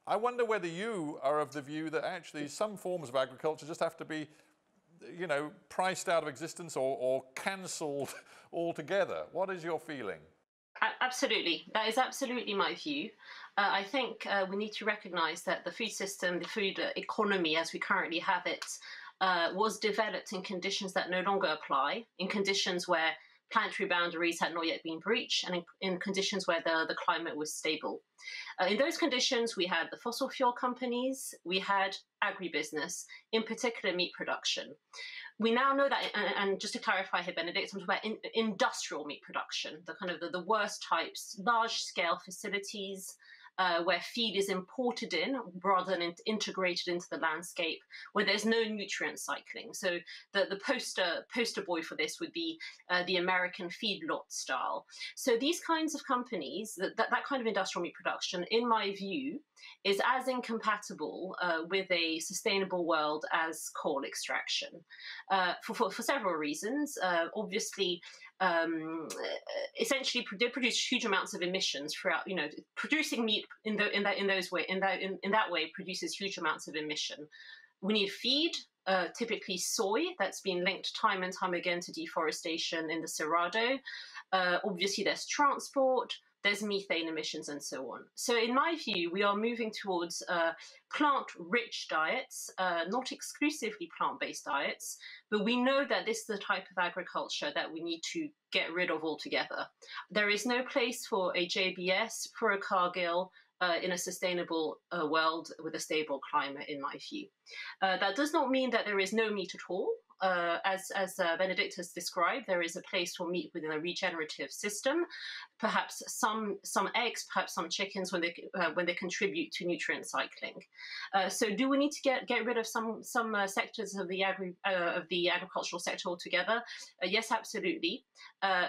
I wonder whether you are of the view that actually some forms of agriculture just have to be, you know, priced out of existence or, or cancelled altogether. What is your feeling? Absolutely. That is absolutely my view. Uh, I think uh, we need to recognize that the food system, the food economy as we currently have it, uh, was developed in conditions that no longer apply, in conditions where planetary boundaries had not yet been breached, and in, in conditions where the, the climate was stable. Uh, in those conditions, we had the fossil fuel companies, we had agribusiness, in particular meat production. We now know that, and, and just to clarify here, Benedikt, I'm talking about in, industrial meat production, the kind of the, the worst types, large scale facilities, uh, where feed is imported in rather than in integrated into the landscape, where there's no nutrient cycling. So the, the poster poster boy for this would be uh, the American feedlot style. So these kinds of companies, that, that, that kind of industrial meat production, in my view, is as incompatible uh, with a sustainable world as coal extraction uh, for, for, for, several reasons. Uh, obviously, um, essentially they produce huge amounts of emissions throughout. You know, producing meat in, the, in that in those way in that in, in that way produces huge amounts of emission. We need feed, uh, typically soy, that's been linked time and time again to deforestation in the Cerrado. Uh, obviously, there's transport there's methane emissions and so on. So, in my view, we are moving towards uh, plant rich diets, uh, not exclusively plant based diets, but we know that this is the type of agriculture that we need to get rid of altogether. There is no place for a JBS, for a Cargill. Uh, in a sustainable uh, world with a stable climate, in my view. Uh, that does not mean that there is no meat at all. Uh, as as uh, Benedikt has described, there is a place for meat within a regenerative system. Perhaps some some eggs, perhaps some chickens when they uh, when they contribute to nutrient cycling. Uh, so, do we need to get get rid of some some uh, sectors of the agri of the agricultural sector altogether? yes, absolutely.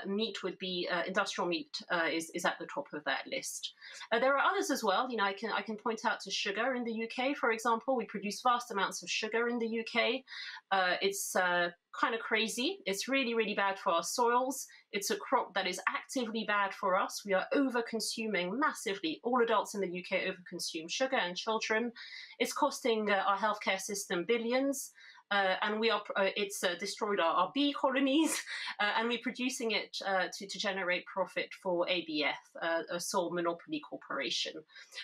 meat would be industrial meat is is at the top of that list. there are others as well. You know, I can I can point out to sugar in the UK, for example. We produce vast amounts of sugar in the UK. Uh, it's uh, kind of crazy. It's really, really bad for our soils. It's a crop that is actively bad for us. We are over consuming massively. All adults in the UK over consume sugar and children. It's costing uh, our healthcare system billions. Uh, and we are uh, it's uh, destroyed our, our, bee colonies uh, and we're producing it uh, to, to generate profit for ABF a sole monopoly corporation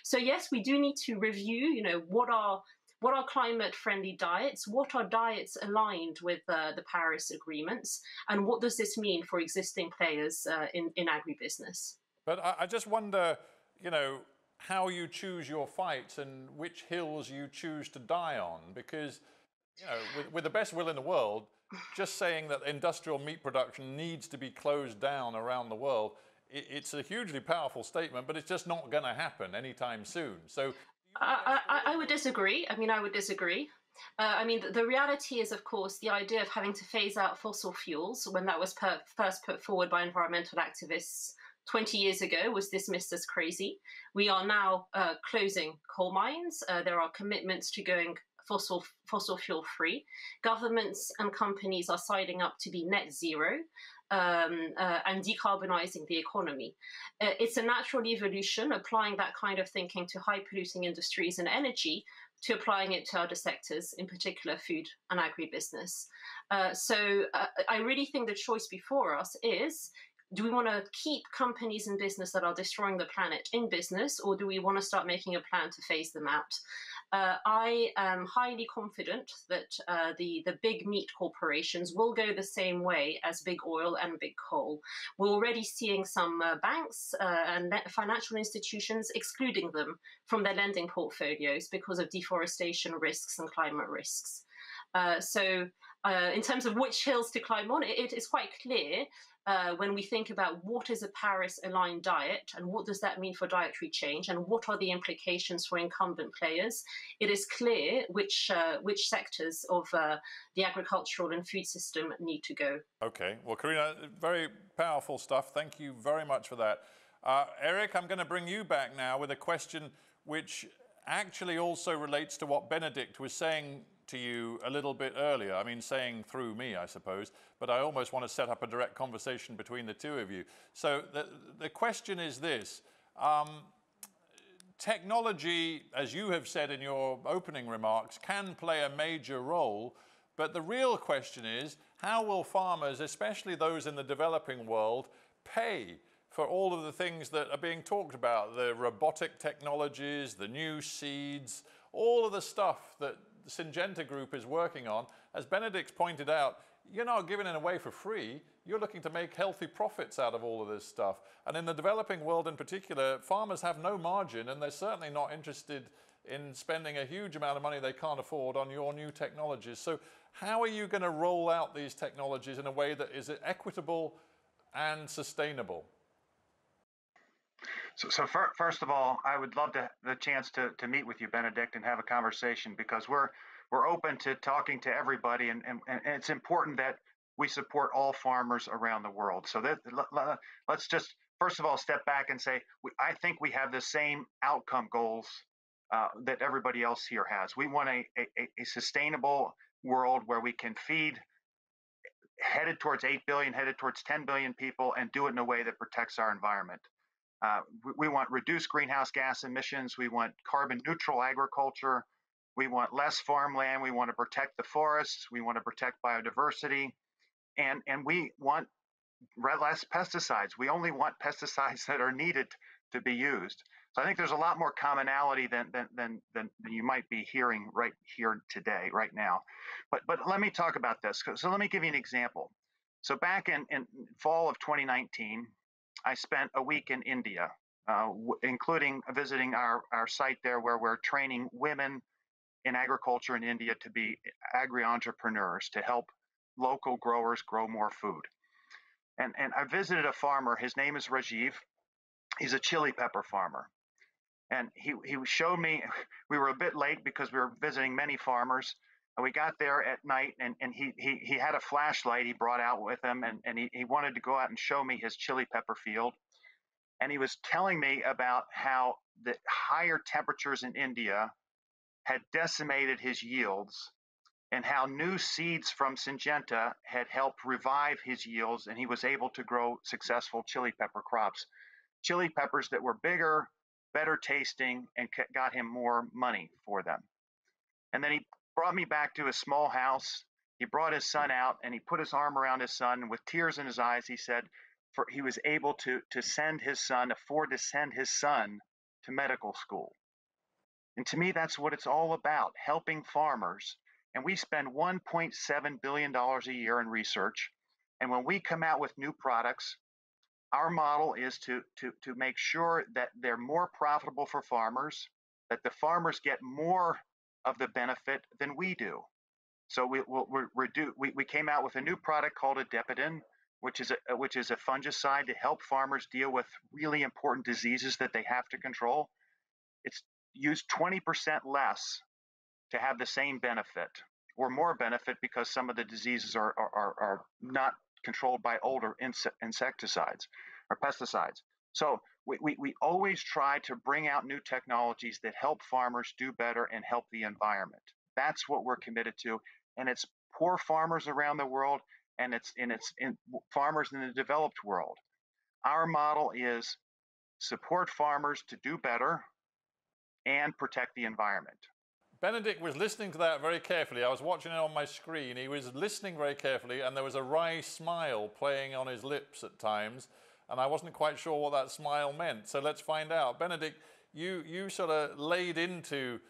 so yes we do need to review you know what are what are climate friendly diets? What are diets aligned with uh, the Paris agreements? And what does this mean for existing players uh, in, in agribusiness? But I, I just wonder, you know, how you choose your fights and which hills you choose to die on. Because, you know, with, with the best will in the world, just saying that industrial meat production needs to be closed down around the world, it's a hugely powerful statement, but it's just not going to happen anytime soon. So I, I, I, would disagree. I mean, I would disagree. Uh, I mean, the, the, reality is, of course, the idea of having to phase out fossil fuels when that was per, first put forward by environmental activists 20 years ago was dismissed as crazy. We are now uh, closing coal mines. Uh, there are commitments to going fossil fossil fuel free. Governments and companies are signing up to be net zero um, uh, and decarbonizing the economy. Uh, it's a natural evolution, applying that kind of thinking to high polluting industries and energy, to applying it to other sectors, in particular food and agribusiness. Uh, so uh, I really think the choice before us is do we want to keep companies in business that are destroying the planet in business, or do we want to start making a plan to phase them out? Uh, I am highly confident that uh, the, the big meat corporations will go the same way as big oil and big coal. We're already seeing some uh, banks uh, and financial institutions excluding them from their lending portfolios because of deforestation risks and climate risks. Uh, so, uh, in terms of which hills to climb on, it, it is quite clear uh, when we think about what is a Paris aligned diet and what does that mean for dietary change and what are the implications for incumbent players, it is clear which, uh, which sectors of uh, the agricultural and food system need to go. Okay, well, Carina, very powerful stuff. Thank you very much for that. Uh, Erik, I'm going to bring you back now with a question which actually also relates to what Benedikt was saying to you a little bit earlier. I mean, saying through me, I suppose, but I almost want to set up a direct conversation between the two of you. So the, the question is this. Um, technology, as you have said in your opening remarks, can play a major role, but the real question is, how will farmers, especially those in the developing world, pay for all of the things that are being talked about, the robotic technologies, the new seeds, all of the stuff that Syngenta Group is working on. As Benedikt pointed out, you're not giving it away for free. You're looking to make healthy profits out of all of this stuff. And in the developing world in particular, farmers have no margin and they're certainly not interested in spending a huge amount of money they can't afford on your new technologies. So how are you going to roll out these technologies in a way that is equitable and sustainable? So, so first of all, I would love to the chance to, to meet with you, Benedikt, and have a conversation because we're we're open to talking to everybody, and, and, and it's important that we support all farmers around the world. So that let, us just first of all step back and say we, I think we have the same outcome goals uh, that everybody else here has. We want a, a, a sustainable world where we can feed headed towards 8 billion, headed towards 10 billion people, and do it in a way that protects our environment. Uh, we, we, want reduced greenhouse gas emissions. We want carbon neutral agriculture. We want less farmland. We want to protect the forests. We want to protect biodiversity. And, and we want less pesticides. We only want pesticides that are needed to be used. So I think there's a lot more commonality than, than, than, than, you might be hearing right here today, right now. But, but let me talk about this. So let me give you an example. So back in, in fall of 2019, I spent a week in India, uh, w- including visiting our, our site there where we're training women in agriculture in India to be agri entrepreneurs to help local growers grow more food. And, and I visited a farmer. His name is Rajiv. He's a chili pepper farmer. And he, he showed me, we were a bit late because we were visiting many farmers. And we got there at night and, and he, he, he had a flashlight he brought out with him and, and he, he wanted to go out and show me his chili pepper field. And he was telling me about how the higher temperatures in India had decimated his yields and how new seeds from Syngenta had helped revive his yields and he was able to grow successful chili pepper crops. Chili peppers that were bigger, better tasting, and got him more money for them. And then he brought me back to his small house. He brought his son out and he put his arm around his son. And with tears in his eyes, he said, for he was able to, to send his son, afford to send his son to medical school. And to me, that's what it's all about helping farmers. And we spend $1.7 billion a year in research. And when we come out with new products, our model is to, to, to make sure that they're more profitable for farmers, that the farmers get more of the benefit than we do. So we, we'll, we're, we, we came out with a new product called Adepidyn, which is a, uh, which is a fungicide to help farmers deal with really important diseases that they have to control. It's used 20% less to have the same benefit or more benefit because some of the diseases are, are, are not controlled by older insecticides or pesticides. So we, we, we always try to bring out new technologies that help farmers do better and help the environment. That's what we're committed to. And it's poor farmers around the world and it's, and it's in farmers in the developed world. Our model is support farmers to do better and protect the environment. Benedikt was listening to that very carefully. I was watching it on my screen. He was listening very carefully, and there was a wry smile playing on his lips at times and I wasn't quite sure what that smile meant. So let's find out. Benedikt, you, you sort of laid into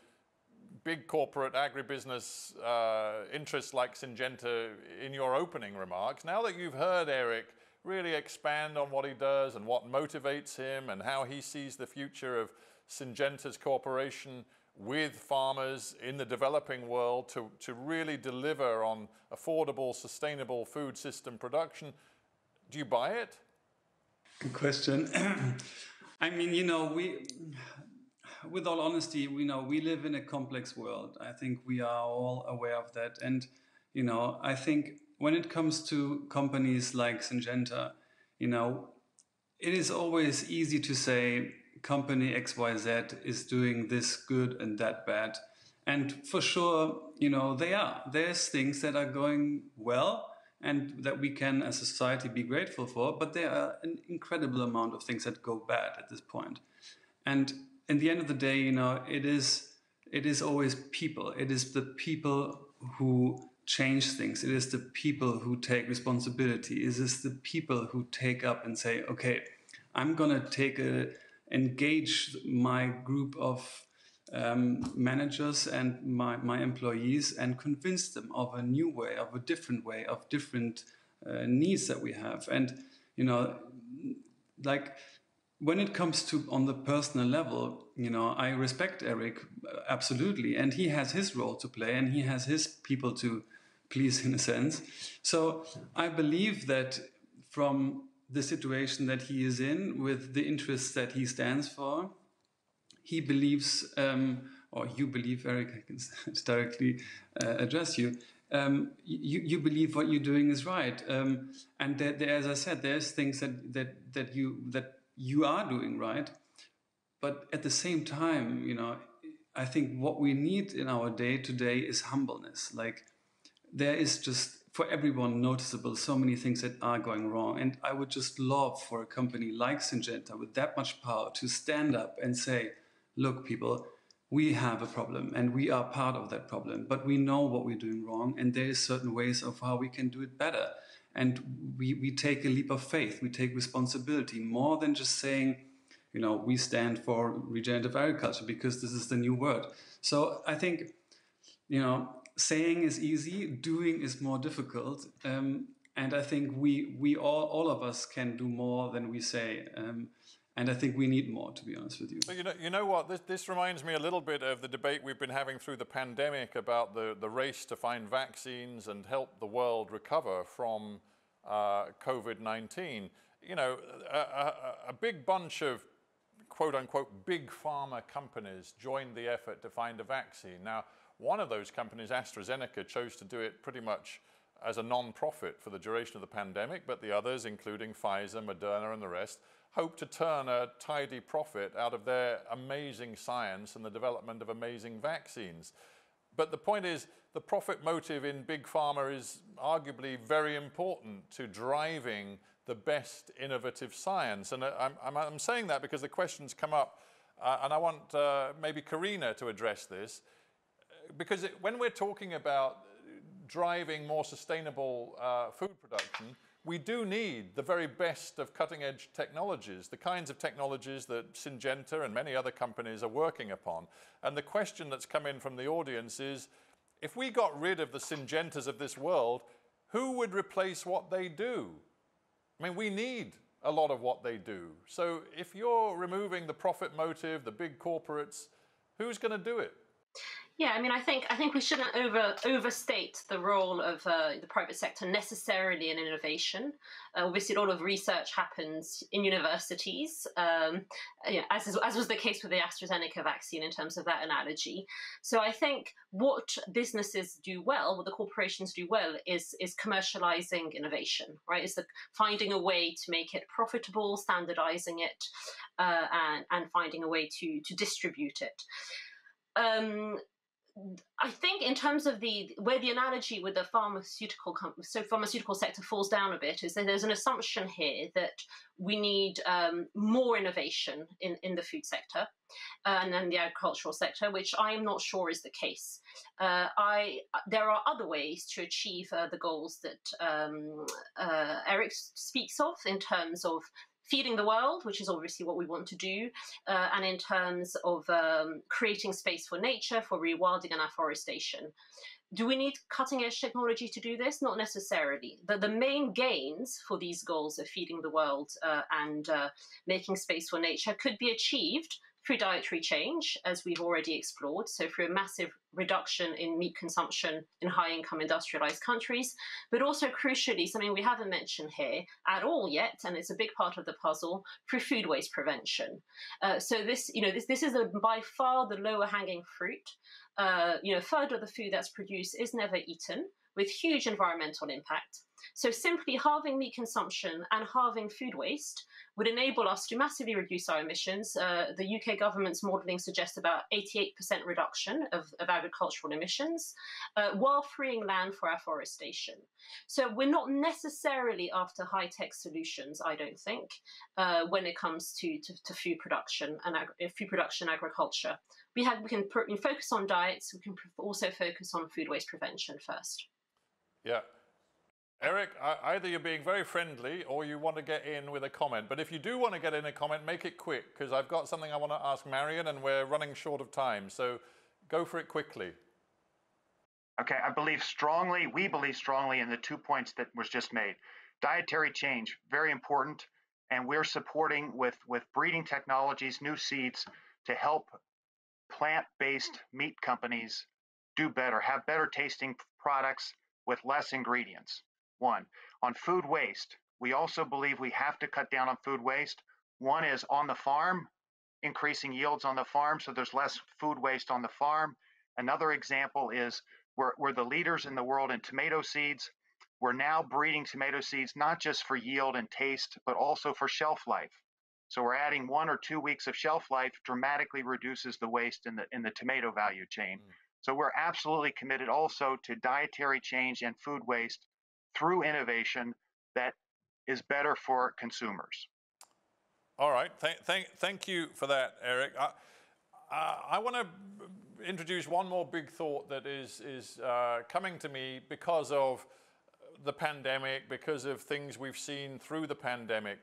big corporate agribusiness uh, interests like Syngenta in your opening remarks. Now that you've heard Erik really expand on what he does and what motivates him and how he sees the future of Syngenta's cooperation with farmers in the developing world to, to really deliver on affordable, sustainable food system production, do you buy it? Good question. I mean, you know, we, with all honesty, we know we live in a complex world. I think we are all aware of that. And, you know, I think when it comes to companies like Syngenta, you know, it is always easy to say company XYZ is doing this good and that bad. And for sure, you know, they are. There's things that are going well and that we can as a society be grateful for but there are an incredible amount of things that go bad at this point. And in the end of the day you know it is it is always people. It is the people who change things. It is the people who take responsibility. It is the people who take up and say okay i'm going to take a engage my group of um, managers and my, my employees and convince them of a new way, of a different way, of different uh, needs that we have. And, you know, like when it comes to on the personal level, you know, I respect Erik uh, absolutely, and he has his role to play and he has his people to please in a sense. So I believe that from the situation that he is in with the interests that he stands for, he believes, um, or you believe, Erik, I can directly uh, address you. Um, you, you believe what you're doing is right, um, and that there, as I said, there's things that that that you that you are doing right, but at the same time, you know, I think what we need in our day to day is humbleness. Like there is just for everyone noticeable so many things that are going wrong. And I would just love for a company like Syngenta with that much power to stand up and say, look, people, we have a problem and we are part of that problem, but we know what we're doing wrong and there is certain ways of how we can do it better. And we, we take a leap of faith, we take responsibility more than just saying, you know, we stand for regenerative agriculture because this is the new word. So I think, you know, saying is easy, doing is more difficult. Um, and I think we, we all, all of us can do more than we say. Um, and I think we need more, to be honest with you. you know, you know what? This, this reminds me a little bit of the debate we've been having through the pandemic about the, the race to find vaccines and help the world recover from uh, COVID 19. You know, a, a, a big bunch of quote unquote big pharma companies joined the effort to find a vaccine. Now, one of those companies, AstraZeneca, chose to do it pretty much as a non-profit for the duration of the pandemic, but the others, including Pfizer, Moderna, and the rest, hope to turn a tidy profit out of their amazing science and the development of amazing vaccines. But the point is, the profit motive in big pharma is arguably very important to driving the best innovative science. And I'm, I'm, I'm saying that because the questions come up, uh, and I want uh, maybe Carina to address this. Because it, when we're talking about driving more sustainable uh, food production, we do need the very best of cutting edge technologies, the kinds of technologies that Syngenta and many other companies are working upon. And the question that's come in from the audience is, if we got rid of the Syngentas of this world, who would replace what they do? I mean, we need a lot of what they do. So if you're removing the profit motive, the big corporates, who's going to do it? Yeah, I mean, I think I think we shouldn't over overstate the role of uh, the private sector necessarily in innovation. Uh, obviously, a lot of research happens in universities, um, as as was the case with the AstraZeneca vaccine in terms of that analogy. So I think what businesses do well, what the corporations do well, is is commercializing innovation, right? Is the finding a way to make it profitable, standardizing it, uh, and and finding a way to to distribute it. Um, I think in terms of the where the analogy with the pharmaceutical so pharmaceutical sector falls down a bit is that there's an assumption here that we need um, more innovation in, in the food sector uh, and then the agricultural sector, which I am not sure is the case. Uh, I there are other ways to achieve uh, the goals that um, uh, Erik speaks of in terms of feeding the world, which is obviously what we want to do, uh, and in terms of um, creating space for nature, for rewilding and afforestation. Do we need cutting edge technology to do this? Not necessarily. The, the main gains for these goals of feeding the world uh, and uh, making space for nature could be achieved through dietary change, as we've already explored, so through a massive reduction in meat consumption in high income industrialized countries, but also crucially, something we haven't mentioned here at all yet, and it's a big part of the puzzle, through food waste prevention. Uh, so this, you know, this, this is a, by far the lower hanging fruit. Uh, you know, a third of the food that's produced is never eaten with huge environmental impact. So simply halving meat consumption and halving food waste would enable us to massively reduce our emissions. Uh, the UK government's modelling suggests about 88% reduction of, of agricultural emissions uh, while freeing land for afforestation. So we're not necessarily after high tech solutions, I don't think, uh, when it comes to, to, to food production and ag- food production agriculture. We, have, we can pr- focus on diets, we can also focus on food waste prevention first. Yeah, Erik, either you're being very friendly or you want to get in with a comment. But if you do want to get in a comment, make it quick because I've got something I want to ask Marion and we're running short of time. So go for it quickly. Okay, I believe strongly, we believe strongly in the two points that was just made. Dietary change, very important. And we're supporting with, with breeding technologies, new seeds to help plant based meat companies do better, have better tasting products with less ingredients one. On food waste, we also believe we have to cut down on food waste. One is on the farm, increasing yields on the farm so there's less food waste on the farm. Another example is we're, we're the leaders in the world in tomato seeds. We're now breeding tomato seeds not just for yield and taste, but also for shelf life. So we're adding one or two weeks of shelf life dramatically reduces the waste in the in the tomato value chain. Mm. So we're absolutely committed also to dietary change and food waste through innovation that is better for consumers. All right. Thank, thank, thank you for that, Erik. I, uh, I want to introduce one more big thought that is, is uh, coming to me because of the pandemic, because of things we've seen through the pandemic.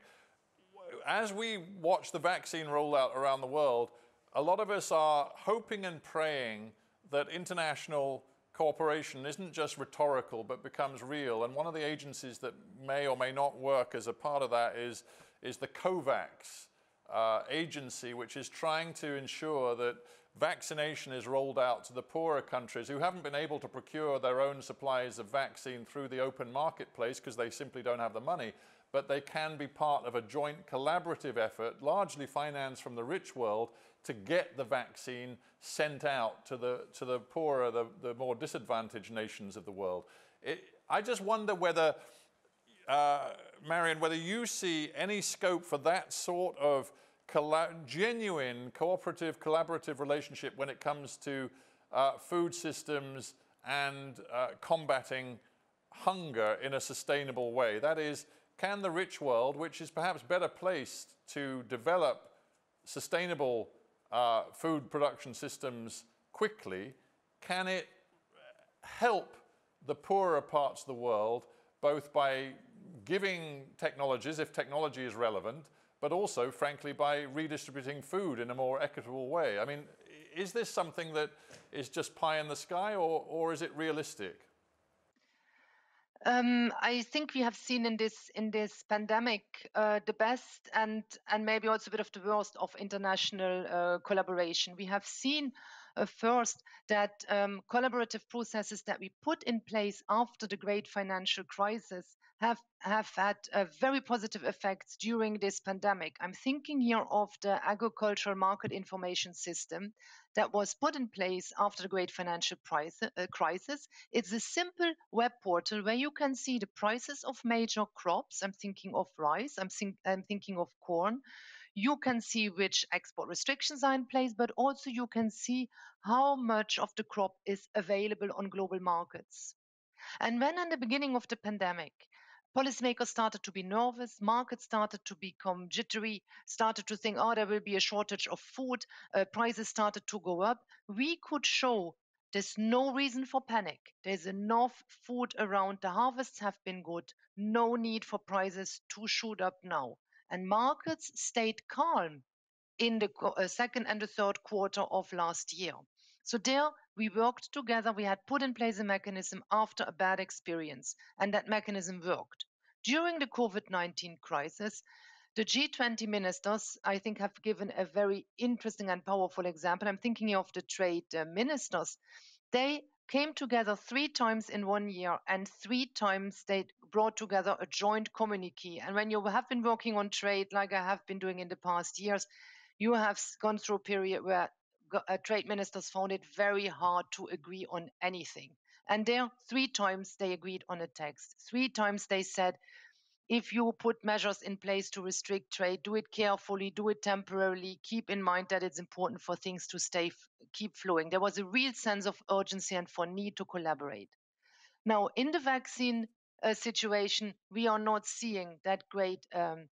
As we watch the vaccine rollout around the world, a lot of us are hoping and praying that international cooperation isn't just rhetorical but becomes real. And one of the agencies that may or may not work as a part of that is, is the COVAX uh, agency which is trying to ensure that vaccination is rolled out to the poorer countries who haven't been able to procure their own supplies of vaccine through the open marketplace because they simply don't have the money. But they can be part of a joint collaborative effort, largely financed from the rich world, to get the vaccine sent out to the, to the poorer, the, the more disadvantaged nations of the world. It, I just wonder whether, uh, Marion, whether you see any scope for that sort of genuine cooperative, collaborative relationship when it comes to uh, food systems and uh, combating hunger in a sustainable way. That is, can the rich world, which is perhaps better placed to develop sustainable food production systems quickly, can it help the poorer parts of the world both by giving technologies, if technology is relevant, but also, frankly, by redistributing food in a more equitable way. I mean, is this something that is just pie in the sky, or, or is it realistic? Um, I think we have seen in this in this pandemic uh, the best and and maybe also a bit of the worst of international uh, collaboration. We have seen uh, first that um, collaborative processes that we put in place after the great financial crisis have have had a very positive effects during this pandemic. I'm thinking here of the agricultural market information system that was put in place after the great financial price, uh, crisis. It's a simple web portal where you can see the prices of major crops. I'm thinking of rice. I'm, think, I'm thinking of corn. You can see which export restrictions are in place, but also you can see how much of the crop is available on global markets. And when in the beginning of the pandemic, policymakers started to be nervous, markets started to become jittery, started to think, oh, there will be a shortage of food, uh, prices started to go up. We could show there's no reason for panic. There's enough food around. The harvests have been good. No need for prices to shoot up now. And markets stayed calm in the uh, second and the third quarter of last year. So there we worked together. We had put in place a mechanism after a bad experience, and that mechanism worked. During the COVID 19 crisis, the G20 ministers, I think, have given a very interesting and powerful example. I'm thinking of the trade uh, ministers. They came together three times in one year, and three times they brought together a joint communique. And when you have been working on trade, like I have been doing in the past years, you have gone through a period where uh, trade ministers found it very hard to agree on anything. And there, three times they agreed on a text. Three times they said, if you put measures in place to restrict trade, do it carefully, do it temporarily. Keep in mind that it's important for things to stay, keep flowing. There was a real sense of urgency and for need to collaborate. Now, in the vaccine uh, situation, we are not seeing that great um,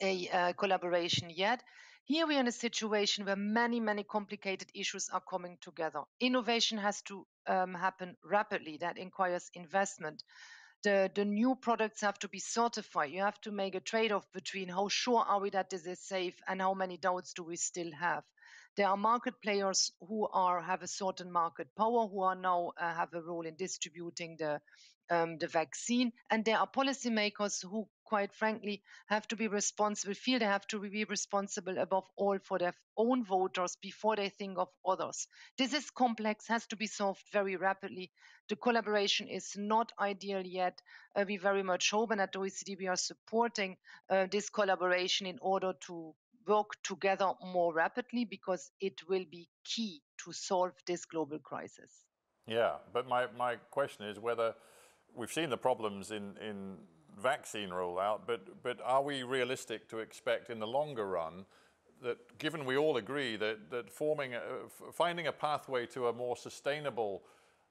a uh, collaboration yet. Here we are in a situation where many, many complicated issues are coming together. Innovation has to um, happen rapidly. That requires investment. The, the new products have to be certified. You have to make a trade-off between how sure are we that this is safe and how many doubts do we still have. There are market players who are have a certain market power, who are now uh, have a role in distributing the um, the vaccine, and there are policymakers who quite frankly, have to be responsible, feel they have to be responsible above all for their own voters before they think of others. This is complex, has to be solved very rapidly. The collaboration is not ideal yet. Uh, we very much hope, and at OECD, we are supporting uh, this collaboration in order to work together more rapidly because it will be key to solve this global crisis. Yeah, but my, my question is whether we've seen the problems in, in vaccine rollout, but, but are we realistic to expect in the longer run that given we all agree that, that forming a, finding a pathway to a more sustainable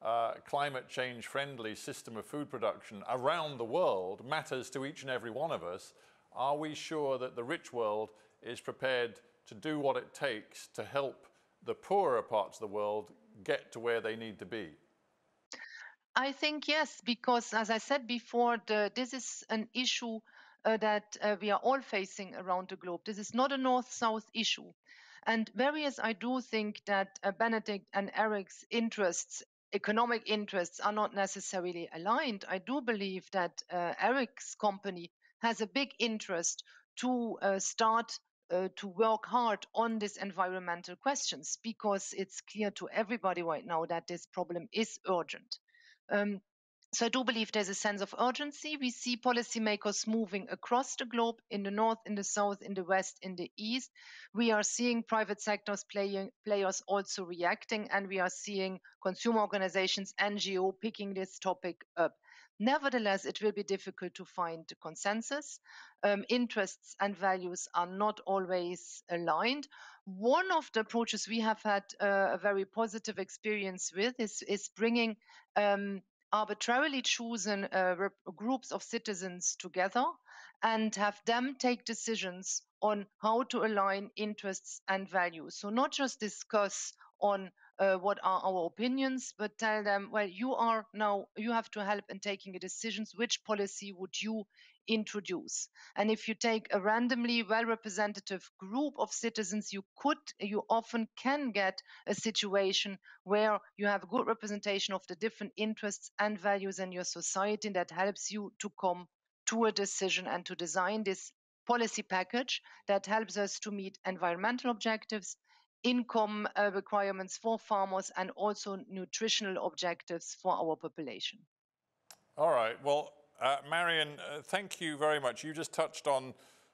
uh, climate change friendly system of food production around the world matters to each and every one of us, are we sure that the rich world is prepared to do what it takes to help the poorer parts of the world get to where they need to be? I think yes, because as I said before, the, this is an issue uh, that uh, we are all facing around the globe. This is not a north-south issue. And whereas I do think that uh, Benedikt and Erik's interests, economic interests, are not necessarily aligned, I do believe that uh, Erik's company has a big interest to uh, start uh, to work hard on these environmental questions because it's clear to everybody right now that this problem is urgent. Um, so I do believe there's a sense of urgency. We see policymakers moving across the globe in the north, in the south, in the west, in the east. We are seeing private sectors playing, players also reacting, and we are seeing consumer organizations, NGO picking this topic up. Nevertheless, it will be difficult to find consensus. Um, interests and values are not always aligned. One of the approaches we have had uh, a very positive experience with is, is bringing um, arbitrarily chosen uh, groups of citizens together and have them take decisions on how to align interests and values. So, not just discuss on uh, what are our opinions, but tell them, well, you are now, you have to help in taking decisions. Which policy would you introduce. And if you take a randomly well representative group of citizens, you could, you often can get a situation where you have a good representation of the different interests and values in your society that helps you to come to a decision and to design this policy package that helps us to meet environmental objectives, income uh, requirements for farmers, and also nutritional objectives for our population. All right. Well, uh, Marion, uh, thank you very much. You just touched on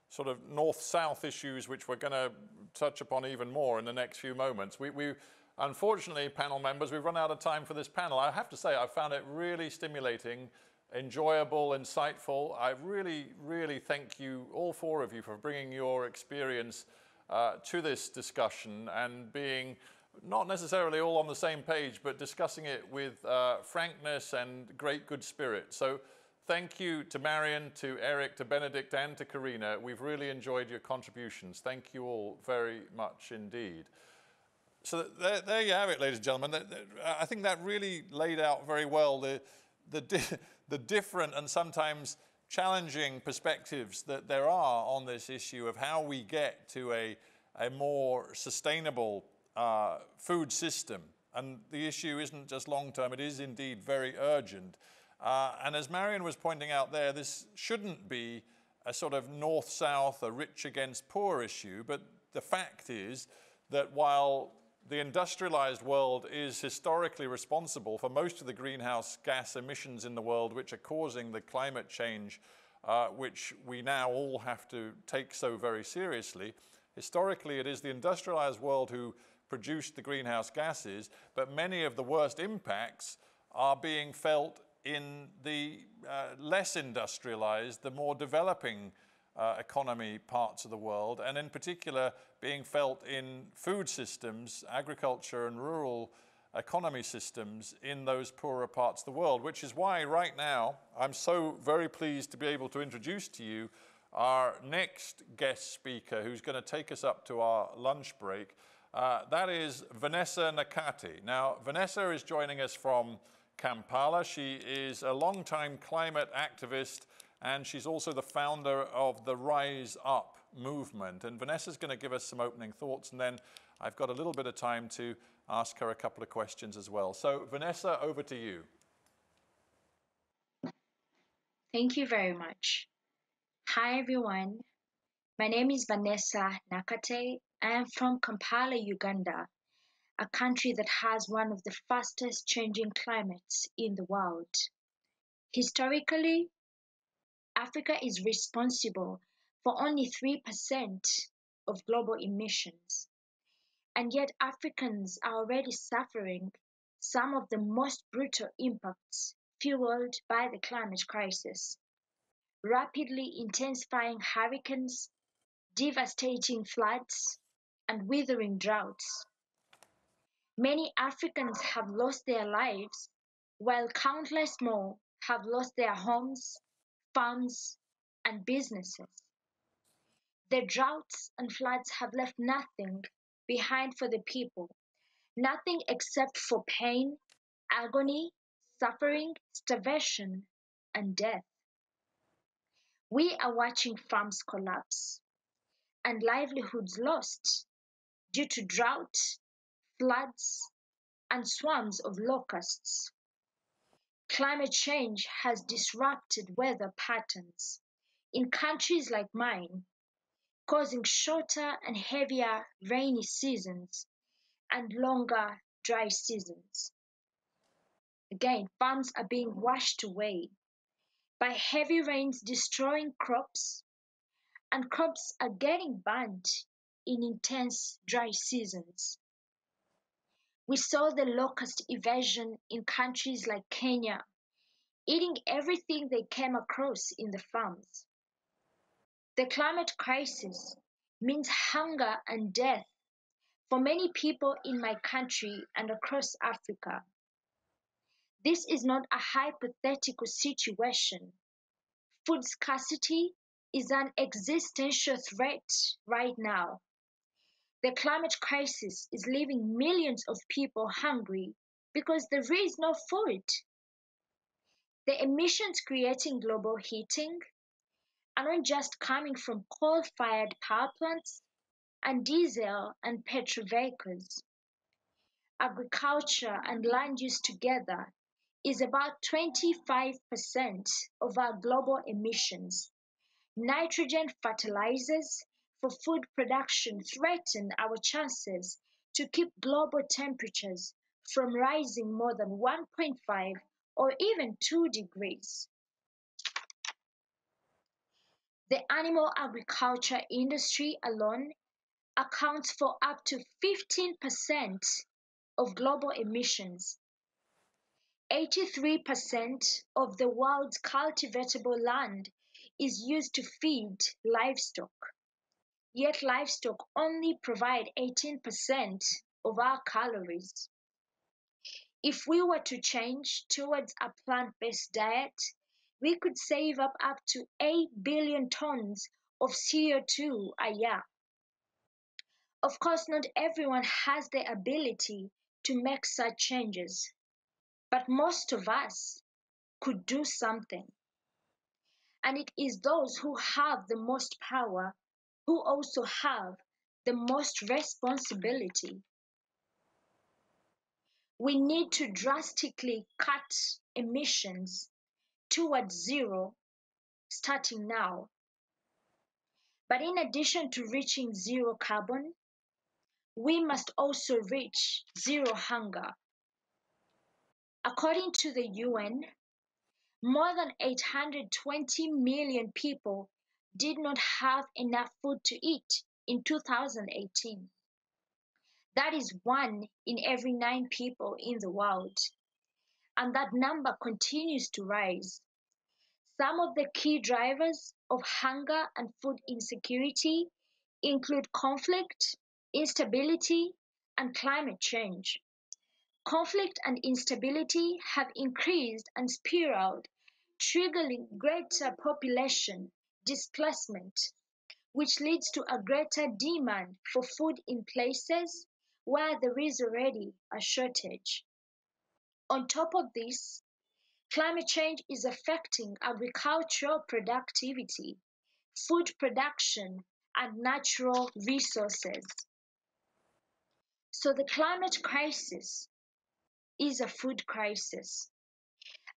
sort of north-south issues, which we're going to touch upon even more in the next few moments. We, we, unfortunately, panel members, we've run out of time for this panel. I have to say, I found it really stimulating, enjoyable, insightful. I really, really thank you, all four of you, for bringing your experience uh, to this discussion and being not necessarily all on the same page, but discussing it with uh, frankness and great good spirit. So Thank you to Marion, to Erik, to Benedikt, and to Carina. We've really enjoyed your contributions. Thank you all very much indeed. So there, there you have it, ladies and gentlemen. I think that really laid out very well the, the, di the different and sometimes challenging perspectives that there are on this issue of how we get to a, a more sustainable uh, food system. And the issue isn't just long term, it is indeed very urgent. Uh, and as Marion was pointing out there, this shouldn't be a sort of north south, a rich against poor issue. But the fact is that while the industrialized world is historically responsible for most of the greenhouse gas emissions in the world, which are causing the climate change, uh, which we now all have to take so very seriously. Historically, it is the industrialized world who produced the greenhouse gases, but many of the worst impacts are being felt in the uh, less industrialized, the more developing uh, economy parts of the world, and in particular being felt in food systems, agriculture and rural economy systems in those poorer parts of the world, which is why right now I'm so very pleased to be able to introduce to you our next guest speaker who's going to take us up to our lunch break. Uh, that is Vanessa Nakate. Now, Vanessa is joining us from Kampala. She is a long-time climate activist and she's also the founder of the Rise Up movement. And Vanessa's going to give us some opening thoughts and then I've got a little bit of time to ask her a couple of questions as well. So Vanessa, over to you. Thank you very much. Hi everyone. My name is Vanessa Nakate. I am from Kampala, Uganda a country that has one of the fastest changing climates in the world. Historically, Africa is responsible for only 3% of global emissions. And yet, Africans are already suffering some of the most brutal impacts fueled by the climate crisis. Rapidly intensifying hurricanes, devastating floods, and withering droughts. Many Africans have lost their lives, while countless more have lost their homes, farms, and businesses. The droughts and floods have left nothing behind for the people, nothing except for pain, agony, suffering, starvation, and death. We are watching farms collapse and livelihoods lost due to drought floods, and swarms of locusts. Climate change has disrupted weather patterns. In countries like mine, causing shorter and heavier rainy seasons and longer dry seasons. Again, farms are being washed away by heavy rains destroying crops, and crops are getting burnt in intense dry seasons. We saw the locust invasion in countries like Kenya, eating everything they came across in the farms. The climate crisis means hunger and death for many people in my country and across Africa. This is not a hypothetical situation. Food scarcity is an existential threat right now. The climate crisis is leaving millions of people hungry because there is no food. The emissions creating global heating are not just coming from coal fired power plants and diesel and petrol vehicles. Agriculture and land use together is about 25% of our global emissions. Nitrogen fertilizers for food production threaten our chances to keep global temperatures from rising more than 1.5 or even 2 degrees. The animal agriculture industry alone accounts for up to 15% of global emissions. 83% of the world's cultivatable land is used to feed livestock. Yet livestock only provide 18% of our calories. If we were to change towards a plant-based diet, we could save up up to 8 billion tons of CO2 a year. Of course, not everyone has the ability to make such changes, but most of us could do something. And it is those who have the most power who also have the most responsibility. We need to drastically cut emissions towards zero starting now. But in addition to reaching zero carbon, we must also reach zero hunger. According to the UN, more than 820 million people did not have enough food to eat in 2018. That is one in every nine people in the world. And that number continues to rise. Some of the key drivers of hunger and food insecurity include conflict, instability, and climate change. Conflict and instability have increased and spiraled, triggering greater population displacement, which leads to a greater demand for food in places where there is already a shortage. On top of this, climate change is affecting agricultural productivity, food production, and natural resources. So the climate crisis is a food crisis.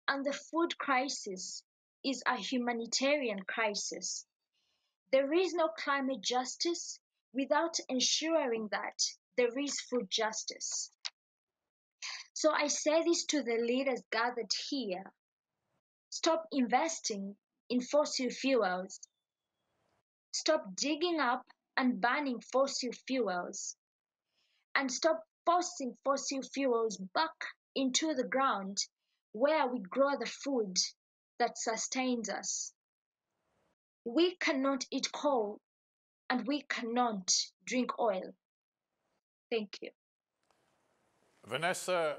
And the food crisis is a humanitarian crisis. There is no climate justice without ensuring that there is food justice. So I say this to the leaders gathered here. Stop investing in fossil fuels. Stop digging up and burning fossil fuels. And stop forcing fossil fuels back into the ground where we grow the food that sustains us. We cannot eat coal and we cannot drink oil. Thank you. Vanessa,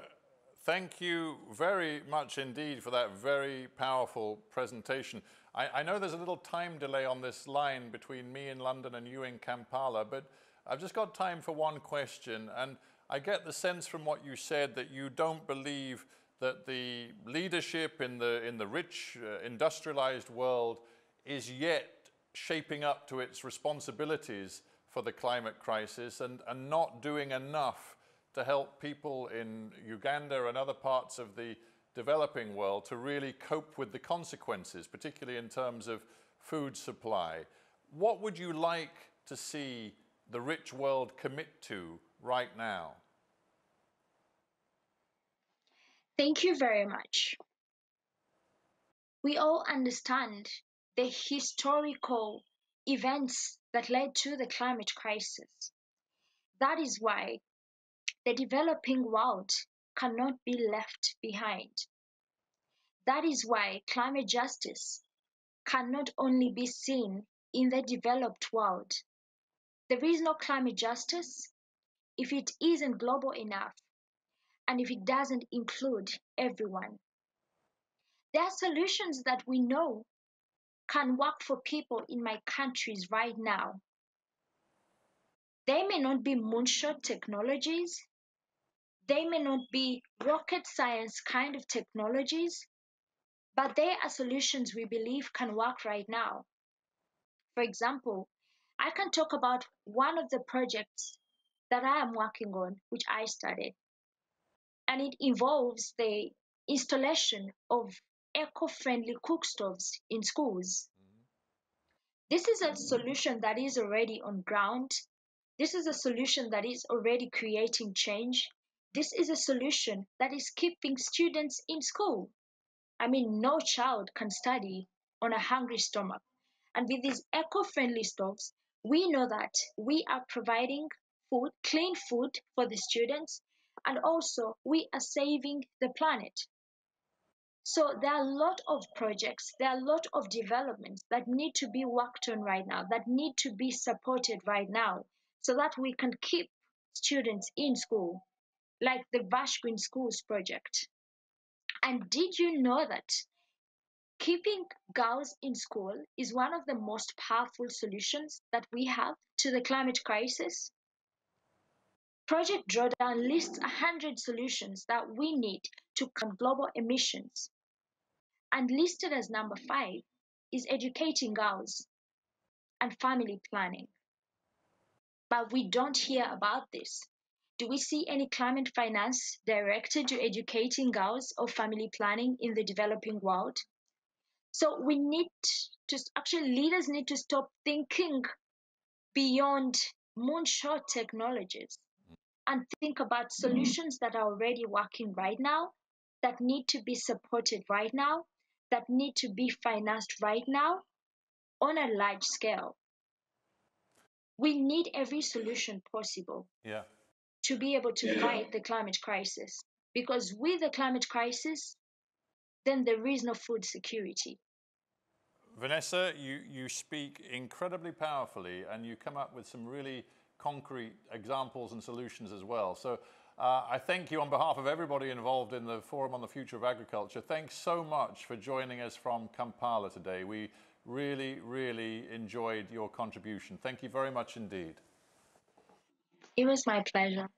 thank you very much indeed for that very powerful presentation. I, I, know there's a little time delay on this line between me in London and you in Kampala, but I've just got time for one question. And I get the sense from what you said that you don't believe that the leadership in the, in the rich, uh, industrialized world is yet shaping up to its responsibilities for the climate crisis and, and not doing enough to help people in Uganda and other parts of the developing world to really cope with the consequences, particularly in terms of food supply. What would you like to see the rich world commit to right now? Thank you very much. We all understand the historical events that led to the climate crisis. That is why the developing world cannot be left behind. That is why climate justice cannot only be seen in the developed world. There is no climate justice if it isn't global enough and if it doesn't include everyone. There are solutions that we know can work for people in my countries right now. They may not be moonshot technologies, they may not be rocket science kind of technologies, but they are solutions we believe can work right now. For example, I can talk about one of the projects that I am working on, which I started. And it involves the installation of eco friendly cook stoves in schools. This is a solution that is already on ground. This is a solution that is already creating change. This is a solution that is keeping students in school. I mean, no child can study on a hungry stomach. And with these eco friendly stoves, we know that we are providing food, clean food for the students, and also we are saving the planet. So there are a lot of projects, there are a lot of developments that need to be worked on right now, that need to be supported right now, so that we can keep students in school, like the Vash Green Schools project. And did you know that keeping girls in school is one of the most powerful solutions that we have to the climate crisis? Project Drawdown lists 100 solutions that we need to cut global emissions. And listed as number five is educating girls and family planning. But we don't hear about this. Do we see any climate finance directed to educating girls or family planning in the developing world? So we need to actually leaders need to stop thinking beyond moonshot technologies and think about mm-hmm. solutions that are already working right now, that need to be supported right now, that need to be financed right now on a large scale. We need every solution possible Yeah. to be able to fight the climate crisis. Because with the climate crisis, then there is no food security. Vanessa, you, you speak incredibly powerfully and you come up with some really concrete examples and solutions as well. So uh, I thank you on behalf of everybody involved in the Forum on the Future of Agriculture. Thanks so much for joining us from Kampala today. We really, really enjoyed your contribution. Thank you very much indeed. It was my pleasure.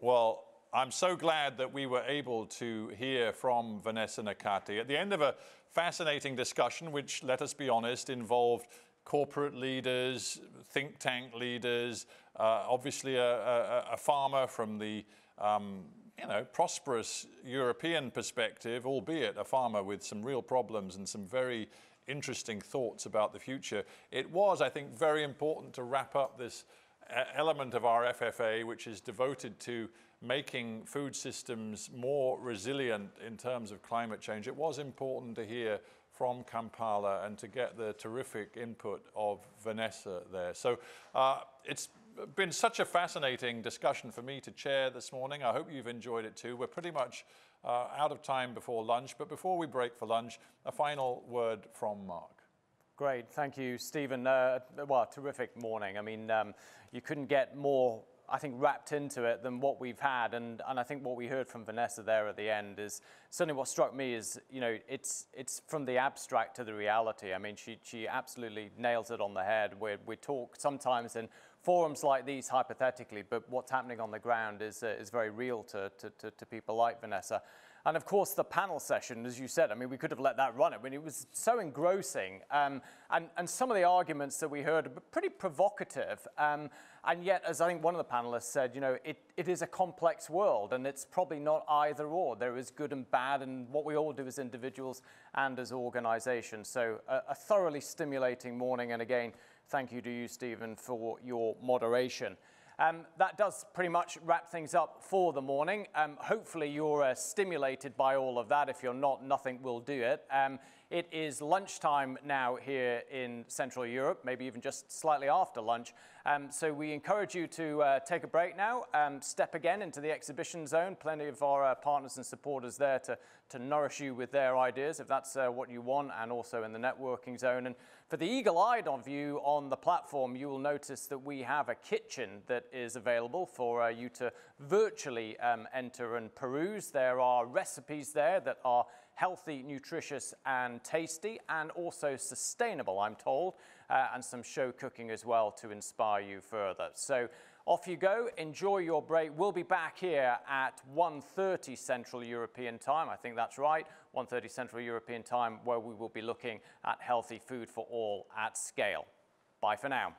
Well, I'm so glad that we were able to hear from Vanessa Nakate at the end of a fascinating discussion, which, let us be honest, involved corporate leaders, think tank leaders, uh, obviously a, a, a, farmer from the um, you know prosperous European perspective, albeit a farmer with some real problems and some very interesting thoughts about the future. It was, I think, very important to wrap up this uh, element of our FFA, which is devoted to making food systems more resilient in terms of climate change. It was important to hear from Kampala and to get the terrific input of Vanessa there. So uh, it's been such a fascinating discussion for me to chair this morning. I hope you've enjoyed it too. We're pretty much uh, out of time before lunch, but before we break for lunch, a final word from Mark. Great, thank you, Stephen. Uh, well, terrific morning. I mean, um, you couldn't get more I think, wrapped into it than what we've had. And, and I think what we heard from Vanessa there at the end is certainly what struck me is, you know, it's, it's from the abstract to the reality. I mean, she, she absolutely nails it on the head. we we talk sometimes in forums like these hypothetically, but what's happening on the ground is, uh, is very real to, to, to, to people like Vanessa. And of course, the panel session, as you said, I mean, we could have let that run. I mean, it was so engrossing. Um, and, and some of the arguments that we heard were pretty provocative. Um, and yet, as I think one of the panelists said, you know, it, it is a complex world and it's probably not either or. There is good and bad and what we all do as individuals and as organizations. So a, a thoroughly stimulating morning. And again, thank you to you, Stephen, for your moderation. Um, that does pretty much wrap things up for the morning. Um, hopefully you're uh, stimulated by all of that. If you're not, nothing will do it. Um, it is lunchtime now here in Central Europe, maybe even just slightly after lunch. Um, so we encourage you to uh, take a break now, um, step again into the exhibition zone. Plenty of our uh, partners and supporters there to, to nourish you with their ideas if that's uh, what you want, and also in the networking zone. And for the eagle-eyed of you on the platform, you will notice that we have a kitchen that is available for uh, you to virtually um, enter and peruse. There are recipes there that are healthy, nutritious, and tasty, and also sustainable, I'm told, uh, and some show cooking as well to inspire you further. So off you go, enjoy your break. We'll be back here at 1.30 Central European time. I think that's right, 1.30 Central European time, where we will be looking at healthy food for all at scale. Bye for now.